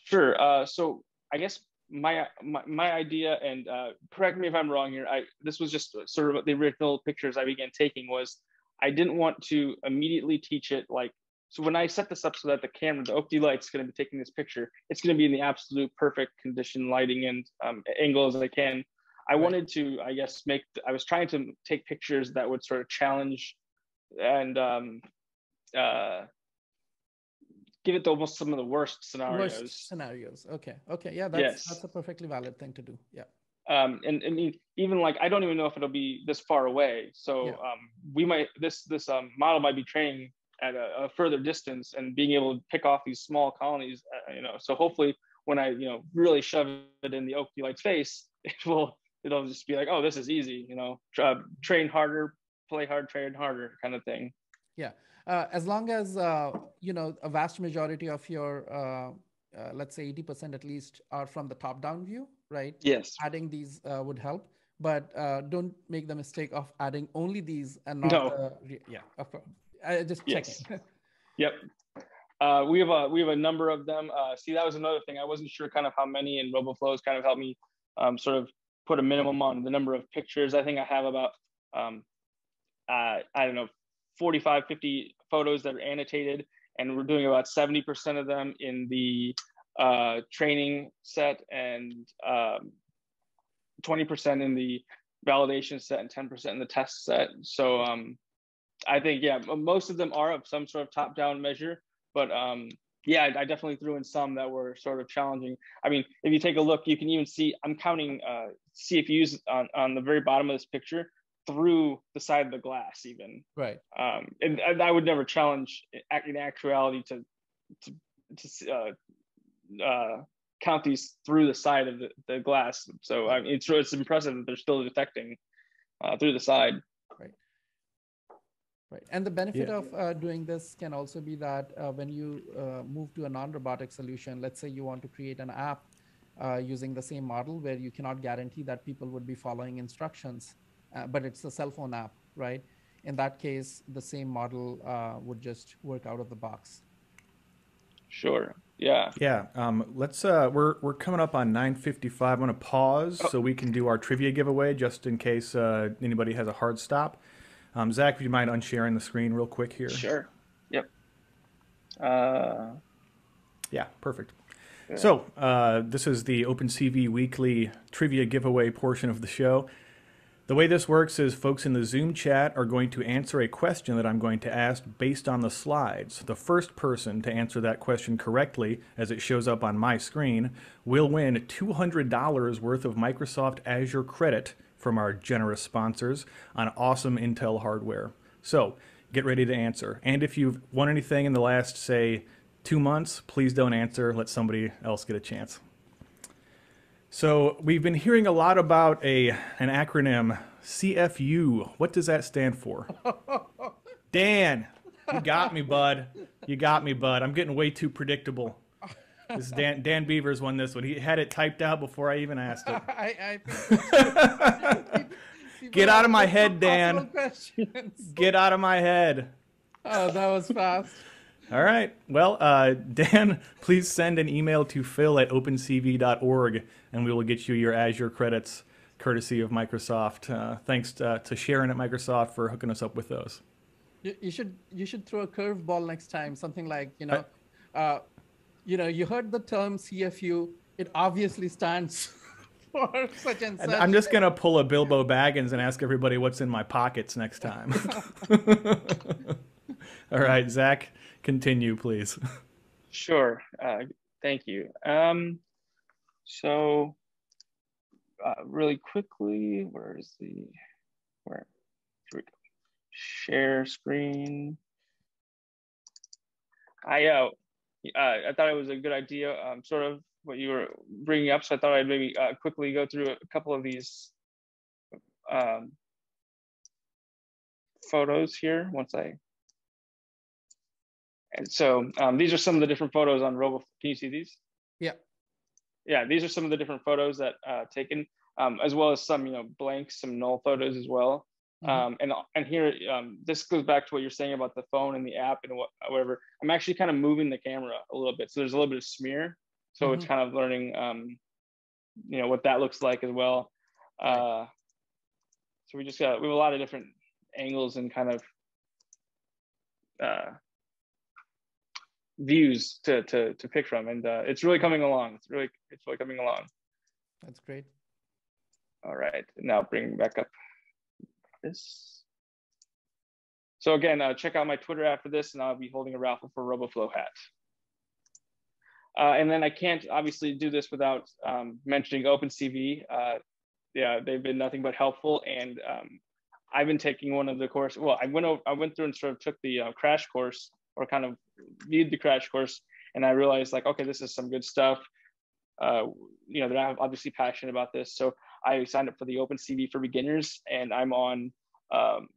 Sure, uh, so I guess my, my, my idea, and uh, correct me if I'm wrong here, I this was just sort of the original pictures I began taking was I didn't want to immediately teach it like so when I set this up so that the camera, the OAK-D Lite's going to be taking this picture, it's going to be in the absolute perfect condition, lighting and um, angle as I can. I right. wanted to, I guess, make. I was trying to take pictures that would sort of challenge and um, uh, give it almost some of the worst scenarios. Worst scenarios. Okay. Okay. Yeah, that's yes. that's a perfectly valid thing to do. Yeah. Um, and, and even like I don't even know if it'll be this far away. So yeah. um, we might this this um, model might be training at a, a, further distance and being able to pick off these small colonies, uh, you know. So hopefully, when I you know really shove it in the OAK-D Lite's face, (laughs) it will it'll just be like, oh, this is easy, you know, Tra- train harder, play hard, train harder, kind of thing. Yeah, uh, as long as uh, you know a vast majority of your uh, uh, let's say 80% at least are from the top down view, right? Yes. Adding these uh, would help, but uh, don't make the mistake of adding only these and not no. the, yeah, of course. I just yes. checking. (laughs) yep. Uh, we have a we have a number of them. Uh, see, that was another thing. I wasn't sure kind of how many, and RoboFlows kind of helped me um, sort of put a minimum on the number of pictures. I think I have about um, uh, I don't know, 45, 50 photos that are annotated, and we're doing about 70% of them in the uh, training set and um, 20% in the validation set and 10% in the test set. So um, I think, yeah, most of them are of some sort of top down measure, but um, yeah, I, I, definitely threw in some that were sort of challenging. I mean, if you take a look, you can even see, I'm counting uh, CFUs on, on the very bottom of this picture through the side of the glass even. Right. Um, and, and I would never challenge in actuality to, to, to uh, uh, count these through the side of the, the glass. So I mean, it's, it's impressive that they're still detecting uh, through the side. Right. Right. And the benefit yeah. of uh, doing this can also be that uh, when you uh, move to a non-robotic solution, let's say you want to create an app uh, using the same model where you cannot guarantee that people would be following instructions, uh, but it's a cell phone app, right? In that case, the same model uh, would just work out of the box. Sure. Yeah. Yeah. Um, let's. Uh, we're we're coming up on 9:55. I'm to pause oh. so we can do our trivia giveaway, just in case uh, anybody has a hard stop. Um, Zach, if you mind unsharing the screen real quick here. Sure. Yep. Uh... Yeah. Perfect. Yeah. So uh, this is the OpenCV weekly trivia giveaway portion of the show. The way this works is folks in the Zoom chat are going to answer a question that I'm going to ask based on the slides. The first person to answer that question correctly, as it shows up on my screen, will win $200 worth of Microsoft Azure credit from our generous sponsors on awesome Intel hardware. So get ready to answer. And if you've won anything in the last, say, two months, please don't answer. Let somebody else get a chance. So we've been hearing a lot about a an acronym CFU. What does that stand for? (laughs) Dan, you got me, bud. You got me, bud. I'm getting way too predictable. This Dan Dan Beavers won this one. He had it typed out before I even asked it. (laughs) I, I (laughs) Get out of my head, Dan. Get out of my head. Oh, that was fast. All right. Well, uh, Dan, please send an email to phil at opencv.org and we will get you your Azure credits courtesy of Microsoft. Uh, thanks to, uh, to, Sharon at Microsoft for hooking us up with those. You, you should you should throw a curveball next time. Something like you know, uh, you know, you heard the term CFU. It obviously stands (laughs) for such and such. I'm just gonna pull a Bilbo Baggins and ask everybody what's in my pockets next time. (laughs) All right, Zach, continue, please. Sure. Uh, thank you. Um, so uh, really quickly, where is the, where, here we go. Share screen. I, uh, uh, I thought it was a good idea, um, sort of what you were bringing up. So I thought I'd maybe uh, quickly go through a couple of these um, photos here once I, and so um, these are some of the different photos on Robo. Can you see these? Yeah yeah, these are some of the different photos that uh, taken, um, as well as some, you know, blanks, some null photos as well. Mm-hmm. Um, and and here, um, this goes back to what you're saying about the phone and the app and what, whatever. I'm actually kind of moving the camera a little bit, so there's a little bit of smear. So mm-hmm. it's kind of learning, um, you know, what that looks like as well. Uh, so we just got we have a lot of different angles and kind of uh, views to to to pick from, and uh, it's really coming along. It's really it's really coming along. That's great. All right, now bring back up this. So again, uh, check out my Twitter after this, and I'll be holding a raffle for RoboFlow hat. Uh, and then I can't obviously do this without um, mentioning OpenCV. Uh, yeah, they've been nothing but helpful, and um, I've been taking one of the course. Well, I went over, I went through and sort of took the uh, crash course or kind of viewed the crash course and I realized like, okay, this is some good stuff. Uh, you know, I'm obviously passionate about this. So I signed up for the OpenCV for beginners and I'm on um,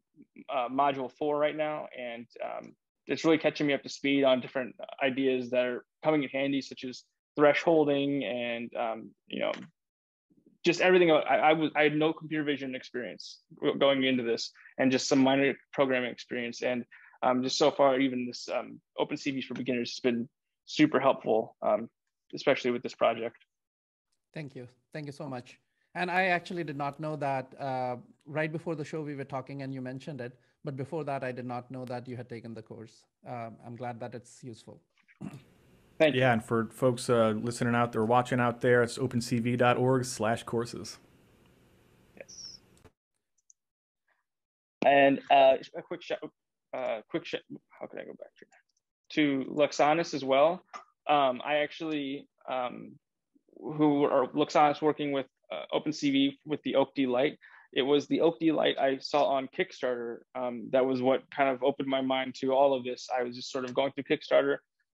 uh, module four right now. And um, it's really catching me up to speed on different ideas that are coming in handy, such as thresholding and, um, you know, just everything. I, I, was, I had no computer vision experience going into this and just some minor programming experience. And um, just so far, even this um, OpenCV for beginners has been super helpful, um, especially with this project. Thank you. Thank you so much. And I actually did not know that uh, right before the show we were talking and you mentioned it, but before that I did not know that you had taken the course. Um, I'm glad that it's useful. (clears throat) Thank you. Yeah, and for folks uh, listening out there, watching out there, it's opencv.org slash courses. Yes. And uh, a quick shout, uh, quick shout, how can I go back here? To Luxonis as well. Um, I actually, um, who are Luxonis working with uh, OpenCV with the OAK-D Lite. It was the OAK-D Lite I saw on Kickstarter. Um, that was what kind of opened my mind to all of this. I was just sort of going through Kickstarter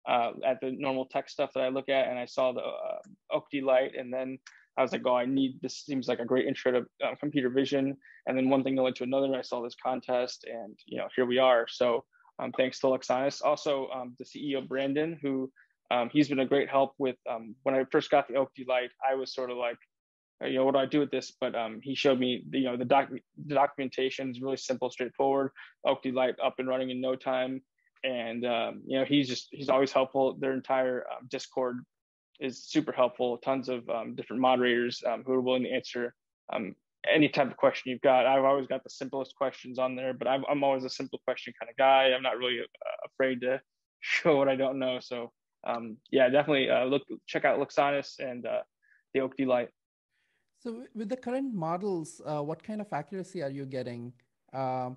uh, at the normal tech stuff that I look at, and I saw the uh, Lite, and then I was like, oh, I need this. Seems like a great intro to uh, computer vision. And then one thing led to another. I saw this contest, and you know, here we are. So um, thanks to Luxonis. Also, um, the CEO Brandon, who um, he's been a great help with. Um, when I first got the OAK-D I was sort of like, you know, what do I do with this? But um, he showed me, you know, the, doc- the documentation is really simple, straightforward. OAK-D up and running in no time, and um, you know, he's just he's always helpful. Their entire um, Discord is super helpful. Tons of um, different moderators um, who are willing to answer um, any type of question you've got. I've always got the simplest questions on there, but I'm, I'm always a simple question kind of guy. I'm not really uh, afraid to (laughs) show what I don't know. So um, yeah, definitely uh, look check out Luxonis and uh, the OAK-D Lite. So with the current models, uh, what kind of accuracy are you getting? Um,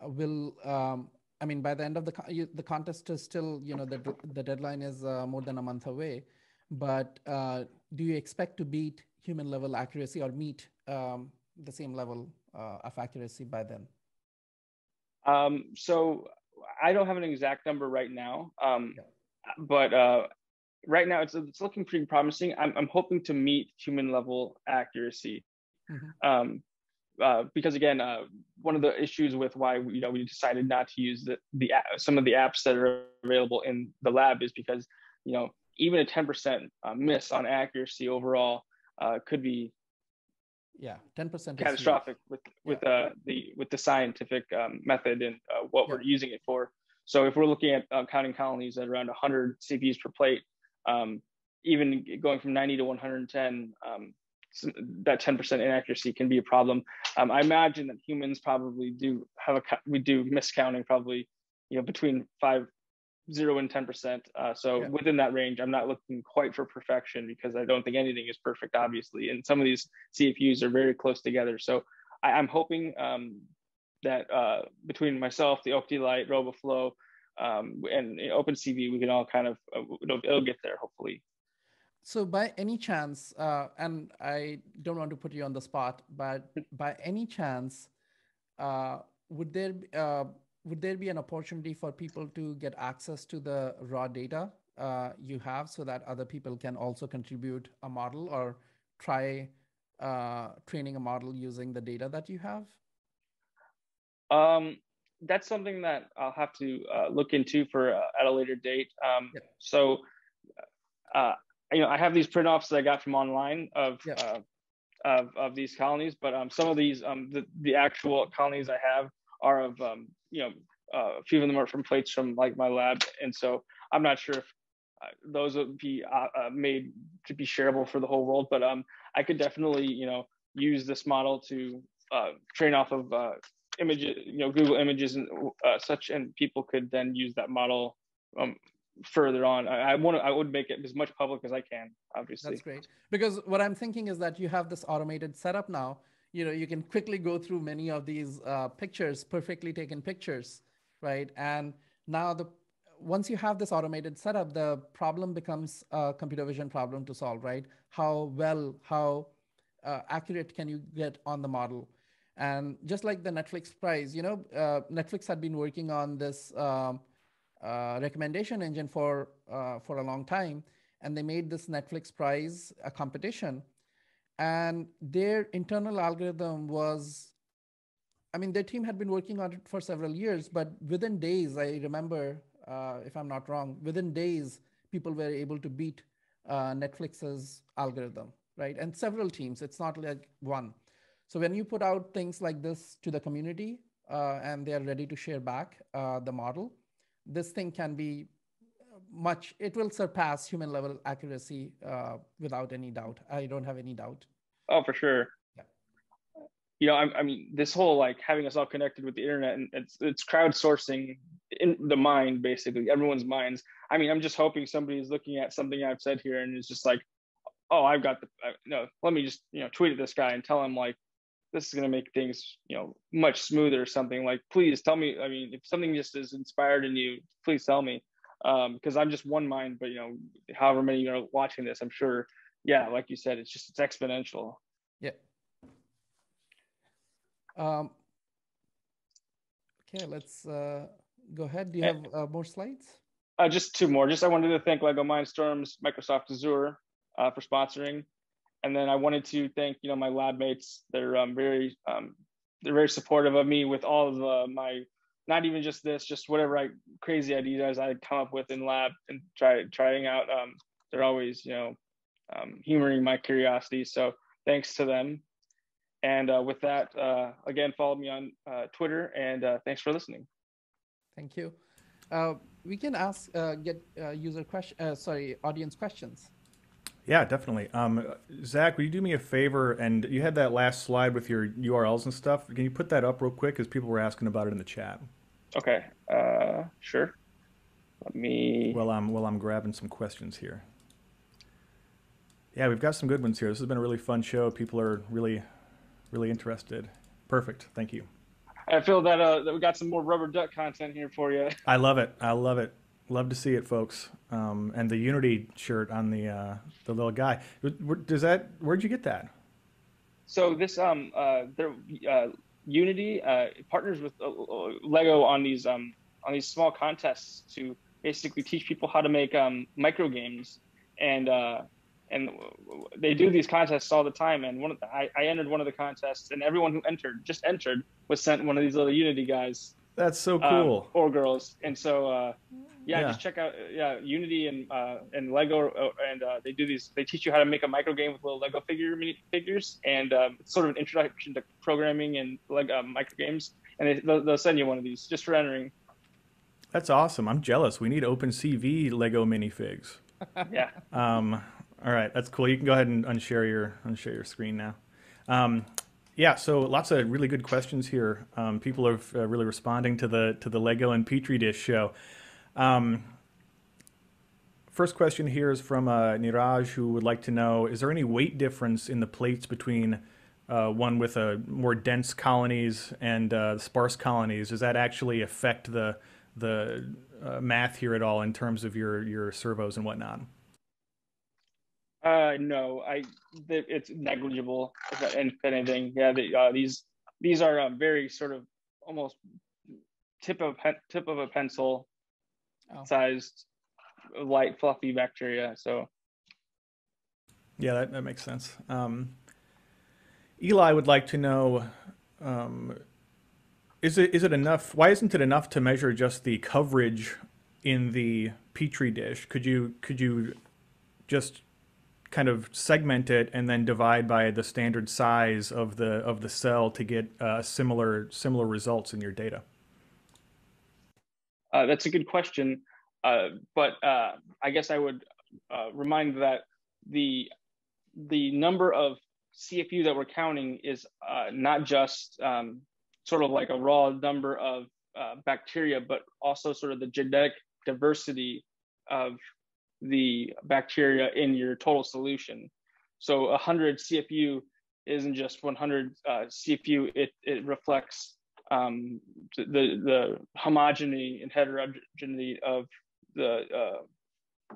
will um, I mean by the end of the the contest is still you know the the deadline is uh, more than a month away, but uh, do you expect to beat human level accuracy or meet um, the same level uh, of accuracy by then? Um, so I don't have an exact number right now, um, yeah. but uh, right now it's it's looking pretty promising. I'm I'm hoping to meet human level accuracy. Mm-hmm. Um, uh, because again, uh, one of the issues with why you know we decided not to use the the some of the apps that are available in the lab is because you know even a 10% uh, miss on accuracy overall uh, could be yeah 10% catastrophic with with yeah. uh, the with the scientific um, method and uh, what yeah. we're using it for. So if we're looking at uh, counting colonies at around 100 CFUs per plate, um, even going from 90 to 110, um, that 10% inaccuracy can be a problem. Um, I imagine that humans probably do have a we do miscounting probably, you know, between five, zero and 10%. Uh, so yeah. within that range, I'm not looking quite for perfection because I don't think anything is perfect, obviously. And some of these CFUs are very close together. So I, am hoping um, that uh, between myself, the OAK-D Lite, RoboFlow, um, and OpenCV, we can all kind of uh, it'll, it'll, get there hopefully. So, by any chance, uh, and I don't want to put you on the spot, but by any chance, uh, would there uh, would there be an opportunity for people to get access to the raw data uh, you have, so that other people can also contribute a model or try uh, training a model using the data that you have? Um, that's something that I'll have to uh, look into for uh, at a later date. Um, yeah. So, uh, you know, I have these print offs that I got from online of yeah. Uh, of, of these colonies, but um, some of these um, the, the actual colonies I have are of um, you know uh, a few of them are from plates from like my lab, and so I'm not sure if uh, those would be made to be shareable for the whole world. But um, I could definitely you know use this model to train off of images, you know, Google Images and uh, such, and people could then use that model um, further on. I, I want I would make it as much public as I can, obviously. That's great. Because what I'm thinking is that you have this automated setup now. You know, you can quickly go through many of these uh, pictures, perfectly taken pictures, right? And now the once you have this automated setup, the problem becomes a computer vision problem to solve, right? How well, how uh, accurate can you get on the model? And just like the Netflix prize, you know, uh, Netflix had been working on this um, uh, recommendation engine for uh, for a long time, and they made this Netflix prize a competition. And their internal algorithm was, I mean, their team had been working on it for several years, but within days, I remember, uh, if I'm not wrong, within days, people were able to beat uh, Netflix's algorithm, right? And several teams. It's not like one. So when you put out things like this to the community uh, and they are ready to share back uh, the model, this thing can be much, it will surpass human level accuracy uh, without any doubt. I don't have any doubt. Oh, for sure. Yeah. You know, I, I mean, this whole like having us all connected with the internet and it's it's crowdsourcing in the mind, basically everyone's minds. I mean, I'm just hoping somebody is looking at something I've said here and is just like, oh, I've got the no. Let me just you know tweet at this guy and tell him like this is going to make things you know much smoother or something like please tell me i mean if something just is inspired in you please tell me um because i'm just one mind but you know however many you are watching this i'm sure yeah like you said it's just it's exponential. Yeah. Um okay let's uh go ahead. Do you have uh, more slides? Uh, just two more. Just i wanted to thank lego mindstorms microsoft azure uh, for sponsoring. And then I wanted to thank you know my lab mates. They're um, very um, they're very supportive of me with all of uh, my not even just this, just whatever I crazy ideas I come up with in lab and try trying out. Um, they're always you know um, humoring my curiosity. So thanks to them. And uh, with that, uh, again, follow me on uh, Twitter and uh, thanks for listening. Thank you. Uh, we can ask, get user question, sorry, audience questions. Yeah, definitely. Um, Zach, will you do me a favor? And you had that last slide with your URLs and stuff. Can you put that up real quick? Because people were asking about it in the chat. Okay. Uh, sure. Let me. Well, I'm well. I'm grabbing some questions here. Yeah, we've got some good ones here. This has been a really fun show. People are really, really interested. Perfect. Thank you. I feel that uh, that we got some more rubber duck content here for you. (laughs) I love it. I love it. Love to see it, folks. Um, and the Unity shirt on the uh, the little guy. Does that? Where'd you get that? So this um uh, there uh, Unity uh, partners with uh, Lego on these um on these small contests to basically teach people how to make um micro games. And uh and they do these contests all the time. And one of the, I, I entered one of the contests and everyone who entered just entered was sent one of these little unity guys. That's so um, cool. um, or girls. And so uh yeah, yeah, just check out yeah Unity and uh, and Lego uh, and uh, they do these. They teach you how to make a micro game with little Lego figure figures and um, it's sort of an introduction to programming and like uh, micro games. And they, they'll, they'll, send you one of these just for entering. That's awesome. I'm jealous. We need OpenCV Lego minifigs. (laughs) yeah. Um. All right, that's cool. You can go ahead and unshare your unshare your screen now. Um, yeah, so lots of really good questions here. Um, people are uh, really responding to the to the Lego and Petri dish show. Um, first question here is from uh, Niraj, who would like to know: Is there any weight difference in the plates between uh, one with a more dense colonies and uh, sparse colonies? Does that actually affect the the uh, math here at all in terms of your your servos and whatnot? Uh, no, I it's negligible if anything. Yeah, the, uh, these these are uh, very sort of almost tip of tip of a pencil oh. sized light fluffy bacteria. So yeah, that, that makes sense. Um, Eli would like to know, um, is it is it enough? Why isn't it enough to measure just the coverage in the petri dish? Could you could you just kind of segment it and then divide by the standard size of the of the cell to get uh, similar similar results in your data? Uh, that's a good question, uh, but uh, I guess I would uh, remind that the the number of CFU that we're counting is uh, not just um, sort of like a raw number of bacteria, but also sort of the genetic diversity of the bacteria in your total solution. So 100 CFU isn't just 100 uh, CFU, it, it reflects um, the, the homogeneity and heterogeneity of the uh,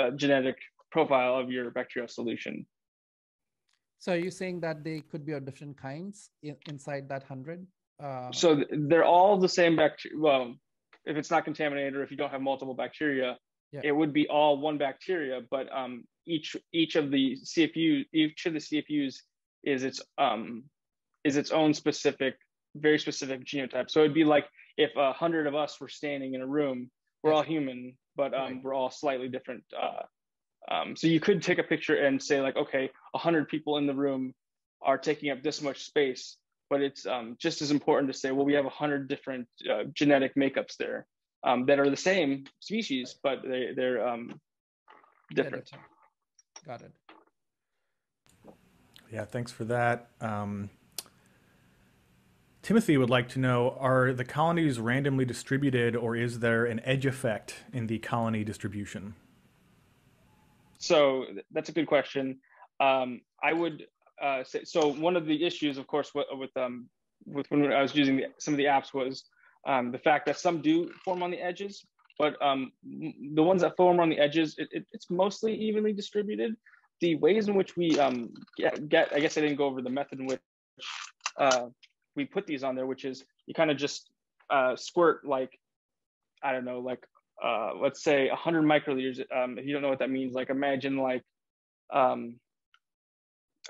uh, genetic profile of your bacterial solution. So are you saying that they could be of different kinds in, inside that 100? Uh, so they're all the same bacteria. Well, if it's not contaminated or if you don't have multiple bacteria, yeah. it would be all one bacteria. But um, each each of the CFU, each of the CFUs is its um, is its own specific very specific genotype. So it'd be like if a hundred of us were standing in a room, we're all human, but um, right. we're all slightly different. Uh, um, so you could take a picture and say like, okay, a hundred people in the room are taking up this much space, but it's um, just as important to say, well, we have a hundred different uh, genetic makeups there um, that are the same species, but they, they're um, different. Got it. Yeah, thanks for that. Um, Timothy would like to know Are the colonies randomly distributed, or is there an edge effect in the colony distribution? So that's a good question. Um, I would uh, say so. One of the issues, of course, with, with um, with when I was using the, some of the apps was um, the fact that some do form on the edges, but um, the ones that form on the edges, it, it, it's mostly evenly distributed. The ways in which we um, get, get, I guess I didn't go over the method in which uh, we put these on there, which is you kind of just uh, squirt like, I don't know, like uh, let's say 100 microliters. Um, if you don't know what that means, like imagine like, um,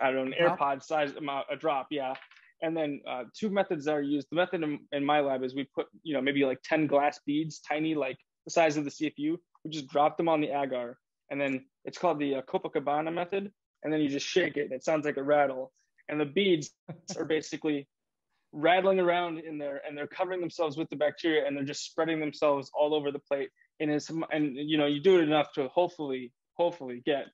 I don't know, an AirPod size amount, a drop, yeah. And then uh, two methods that are used. The method in, in, my lab is we put, you know, maybe like 10 glass beads, tiny, like the size of the CFU. We just drop them on the agar, and then it's called the uh, Copacabana method. And then you just shake it. and It sounds like a rattle. And the beads (laughs) are basically rattling around in there and they're covering themselves with the bacteria and they're just spreading themselves all over the plate. And it's and you know you do it enough to hopefully hopefully get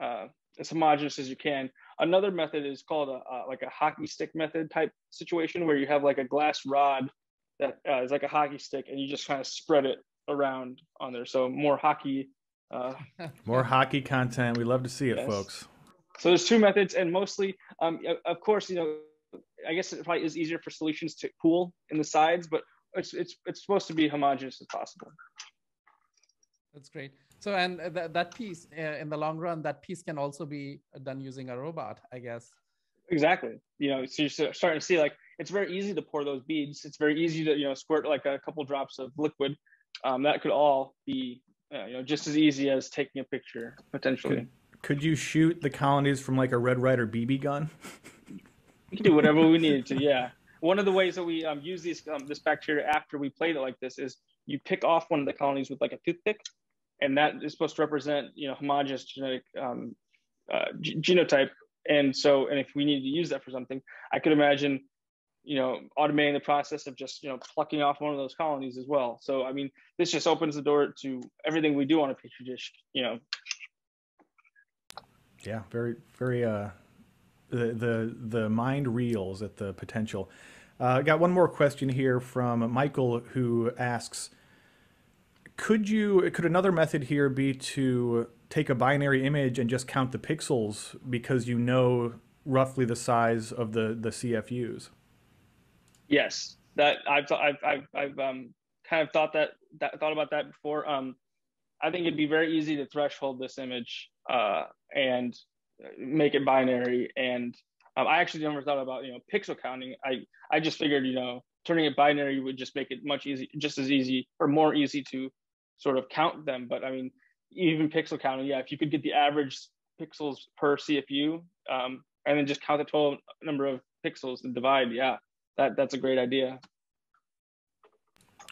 uh, as homogeneous as you can. Another method is called a, a, like a hockey stick method type situation where you have like a glass rod that uh, is like a hockey stick and you just kind of spread it around on there. So more hockey uh, (laughs) more hockey content. We love to see it yes. folks. So there's two methods and mostly um, of course you know I guess it probably is easier for solutions to pool in the sides, but it's it's it's supposed to be homogeneous as possible. That's great. So and th- that piece uh, in the long run, that piece can also be done using a robot, I guess. Exactly. You know, so you're starting to see like it's very easy to pour those beads. It's very easy to you know squirt like a couple drops of liquid. Um, that could all be uh, you know just as easy as taking a picture potentially. Could, could you shoot the colonies from like a Red Ryder BB gun? (laughs) we (laughs) can do whatever we needed to. Yeah. One of the ways that we um, use these um, this bacteria after we plate it like this is you pick off one of the colonies with like a toothpick, and that is supposed to represent you know homogeneous genetic um, uh, genotype. And so, and if we needed to use that for something, I could imagine, you know, automating the process of just you know plucking off one of those colonies as well. So, I mean, this just opens the door to everything we do on a petri dish. You know. Yeah, very, very uh, the the the mind reels at the potential. Uh, got one more question here from Michael who asks, could you could another method here be to take a binary image and just count the pixels because you know roughly the size of the the CFUs? Yes, that I've I've I've, I've um, kind of thought that, that thought about that before. Um, I think it'd be very easy to threshold this image uh, and make it binary. And um, I actually never thought about you know pixel counting. I I just figured you know turning it binary would just make it much easy, just as easy or more easy to sort of count them. But I mean, even pixel counting, yeah, if you could get the average pixels per CFU, um, and then just count the total number of pixels and divide, yeah, that that's a great idea.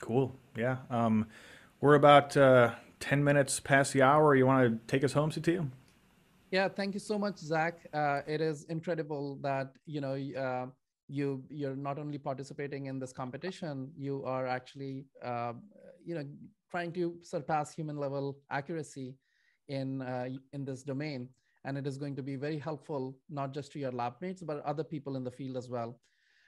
Cool. Yeah. Um, we're about uh, 10 minutes past the hour. You want to take us home, Satya? Yeah, thank you so much, Zach. Uh, it is incredible that you know uh, you you're not only participating in this competition, you are actually uh, you know trying to surpass human level accuracy in uh, in this domain, and it is going to be very helpful not just to your lab mates but other people in the field as well.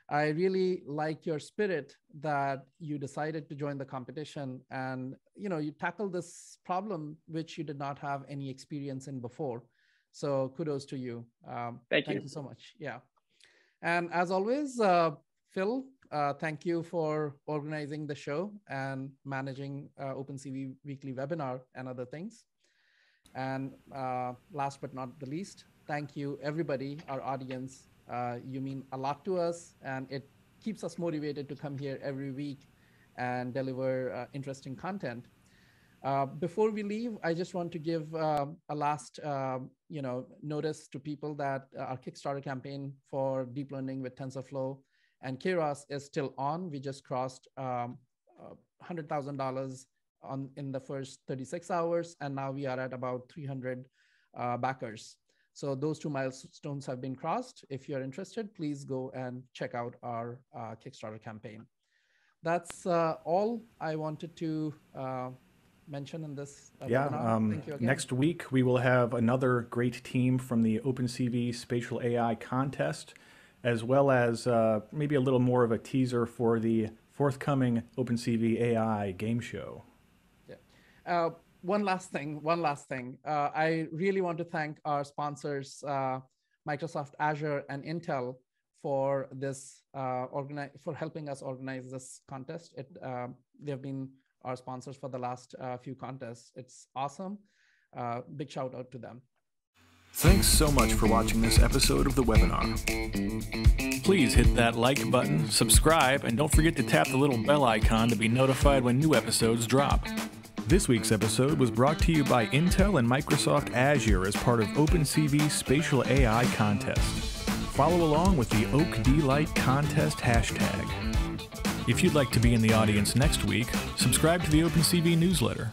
I really like your spirit that you decided to join the competition and you know you tackle this problem which you did not have any experience in before so kudos to you. Um, thank, thank you. you so much. Yeah. And as always, uh, Phil, uh, thank you for organizing the show and managing uh, OpenCV weekly webinar and other things. And uh, last but not the least, thank you, everybody, our audience. Uh, you mean a lot to us, and it keeps us motivated to come here every week and deliver uh, interesting content. Uh, before we leave, I just want to give uh, a last, uh, you know, notice to people that uh, our Kickstarter campaign for deep learning with TensorFlow and Keras is still on. We just crossed um, $100,000 on in the first 36 hours, and now we are at about 300 uh, backers. So those two milestones have been crossed. If you're interested, please go and check out our Kickstarter campaign. That's all I wanted to mention in this? Uh, yeah, um, next week we will have another great team from the OpenCV Spatial AI contest, as well as uh, maybe a little more of a teaser for the forthcoming OpenCV AI game show. Yeah. Uh, one last thing, one last thing. Uh, I really want to thank our sponsors, uh, Microsoft Azure and Intel, for this uh, organize for helping us organize this contest. It uh, they've been our sponsors for the last uh, few contests. It's awesome. Uh, big shout out to them. Thanks so much for watching this episode of the webinar. Please hit that like button, subscribe, and don't forget to tap the little bell icon to be notified when new episodes drop. This week's episode was brought to you by Intel and Microsoft Azure as part of OpenCV's Spatial AI contest. Follow along with the OAK-D Lite contest hashtag. If you'd like to be in the audience next week, subscribe to the OpenCV newsletter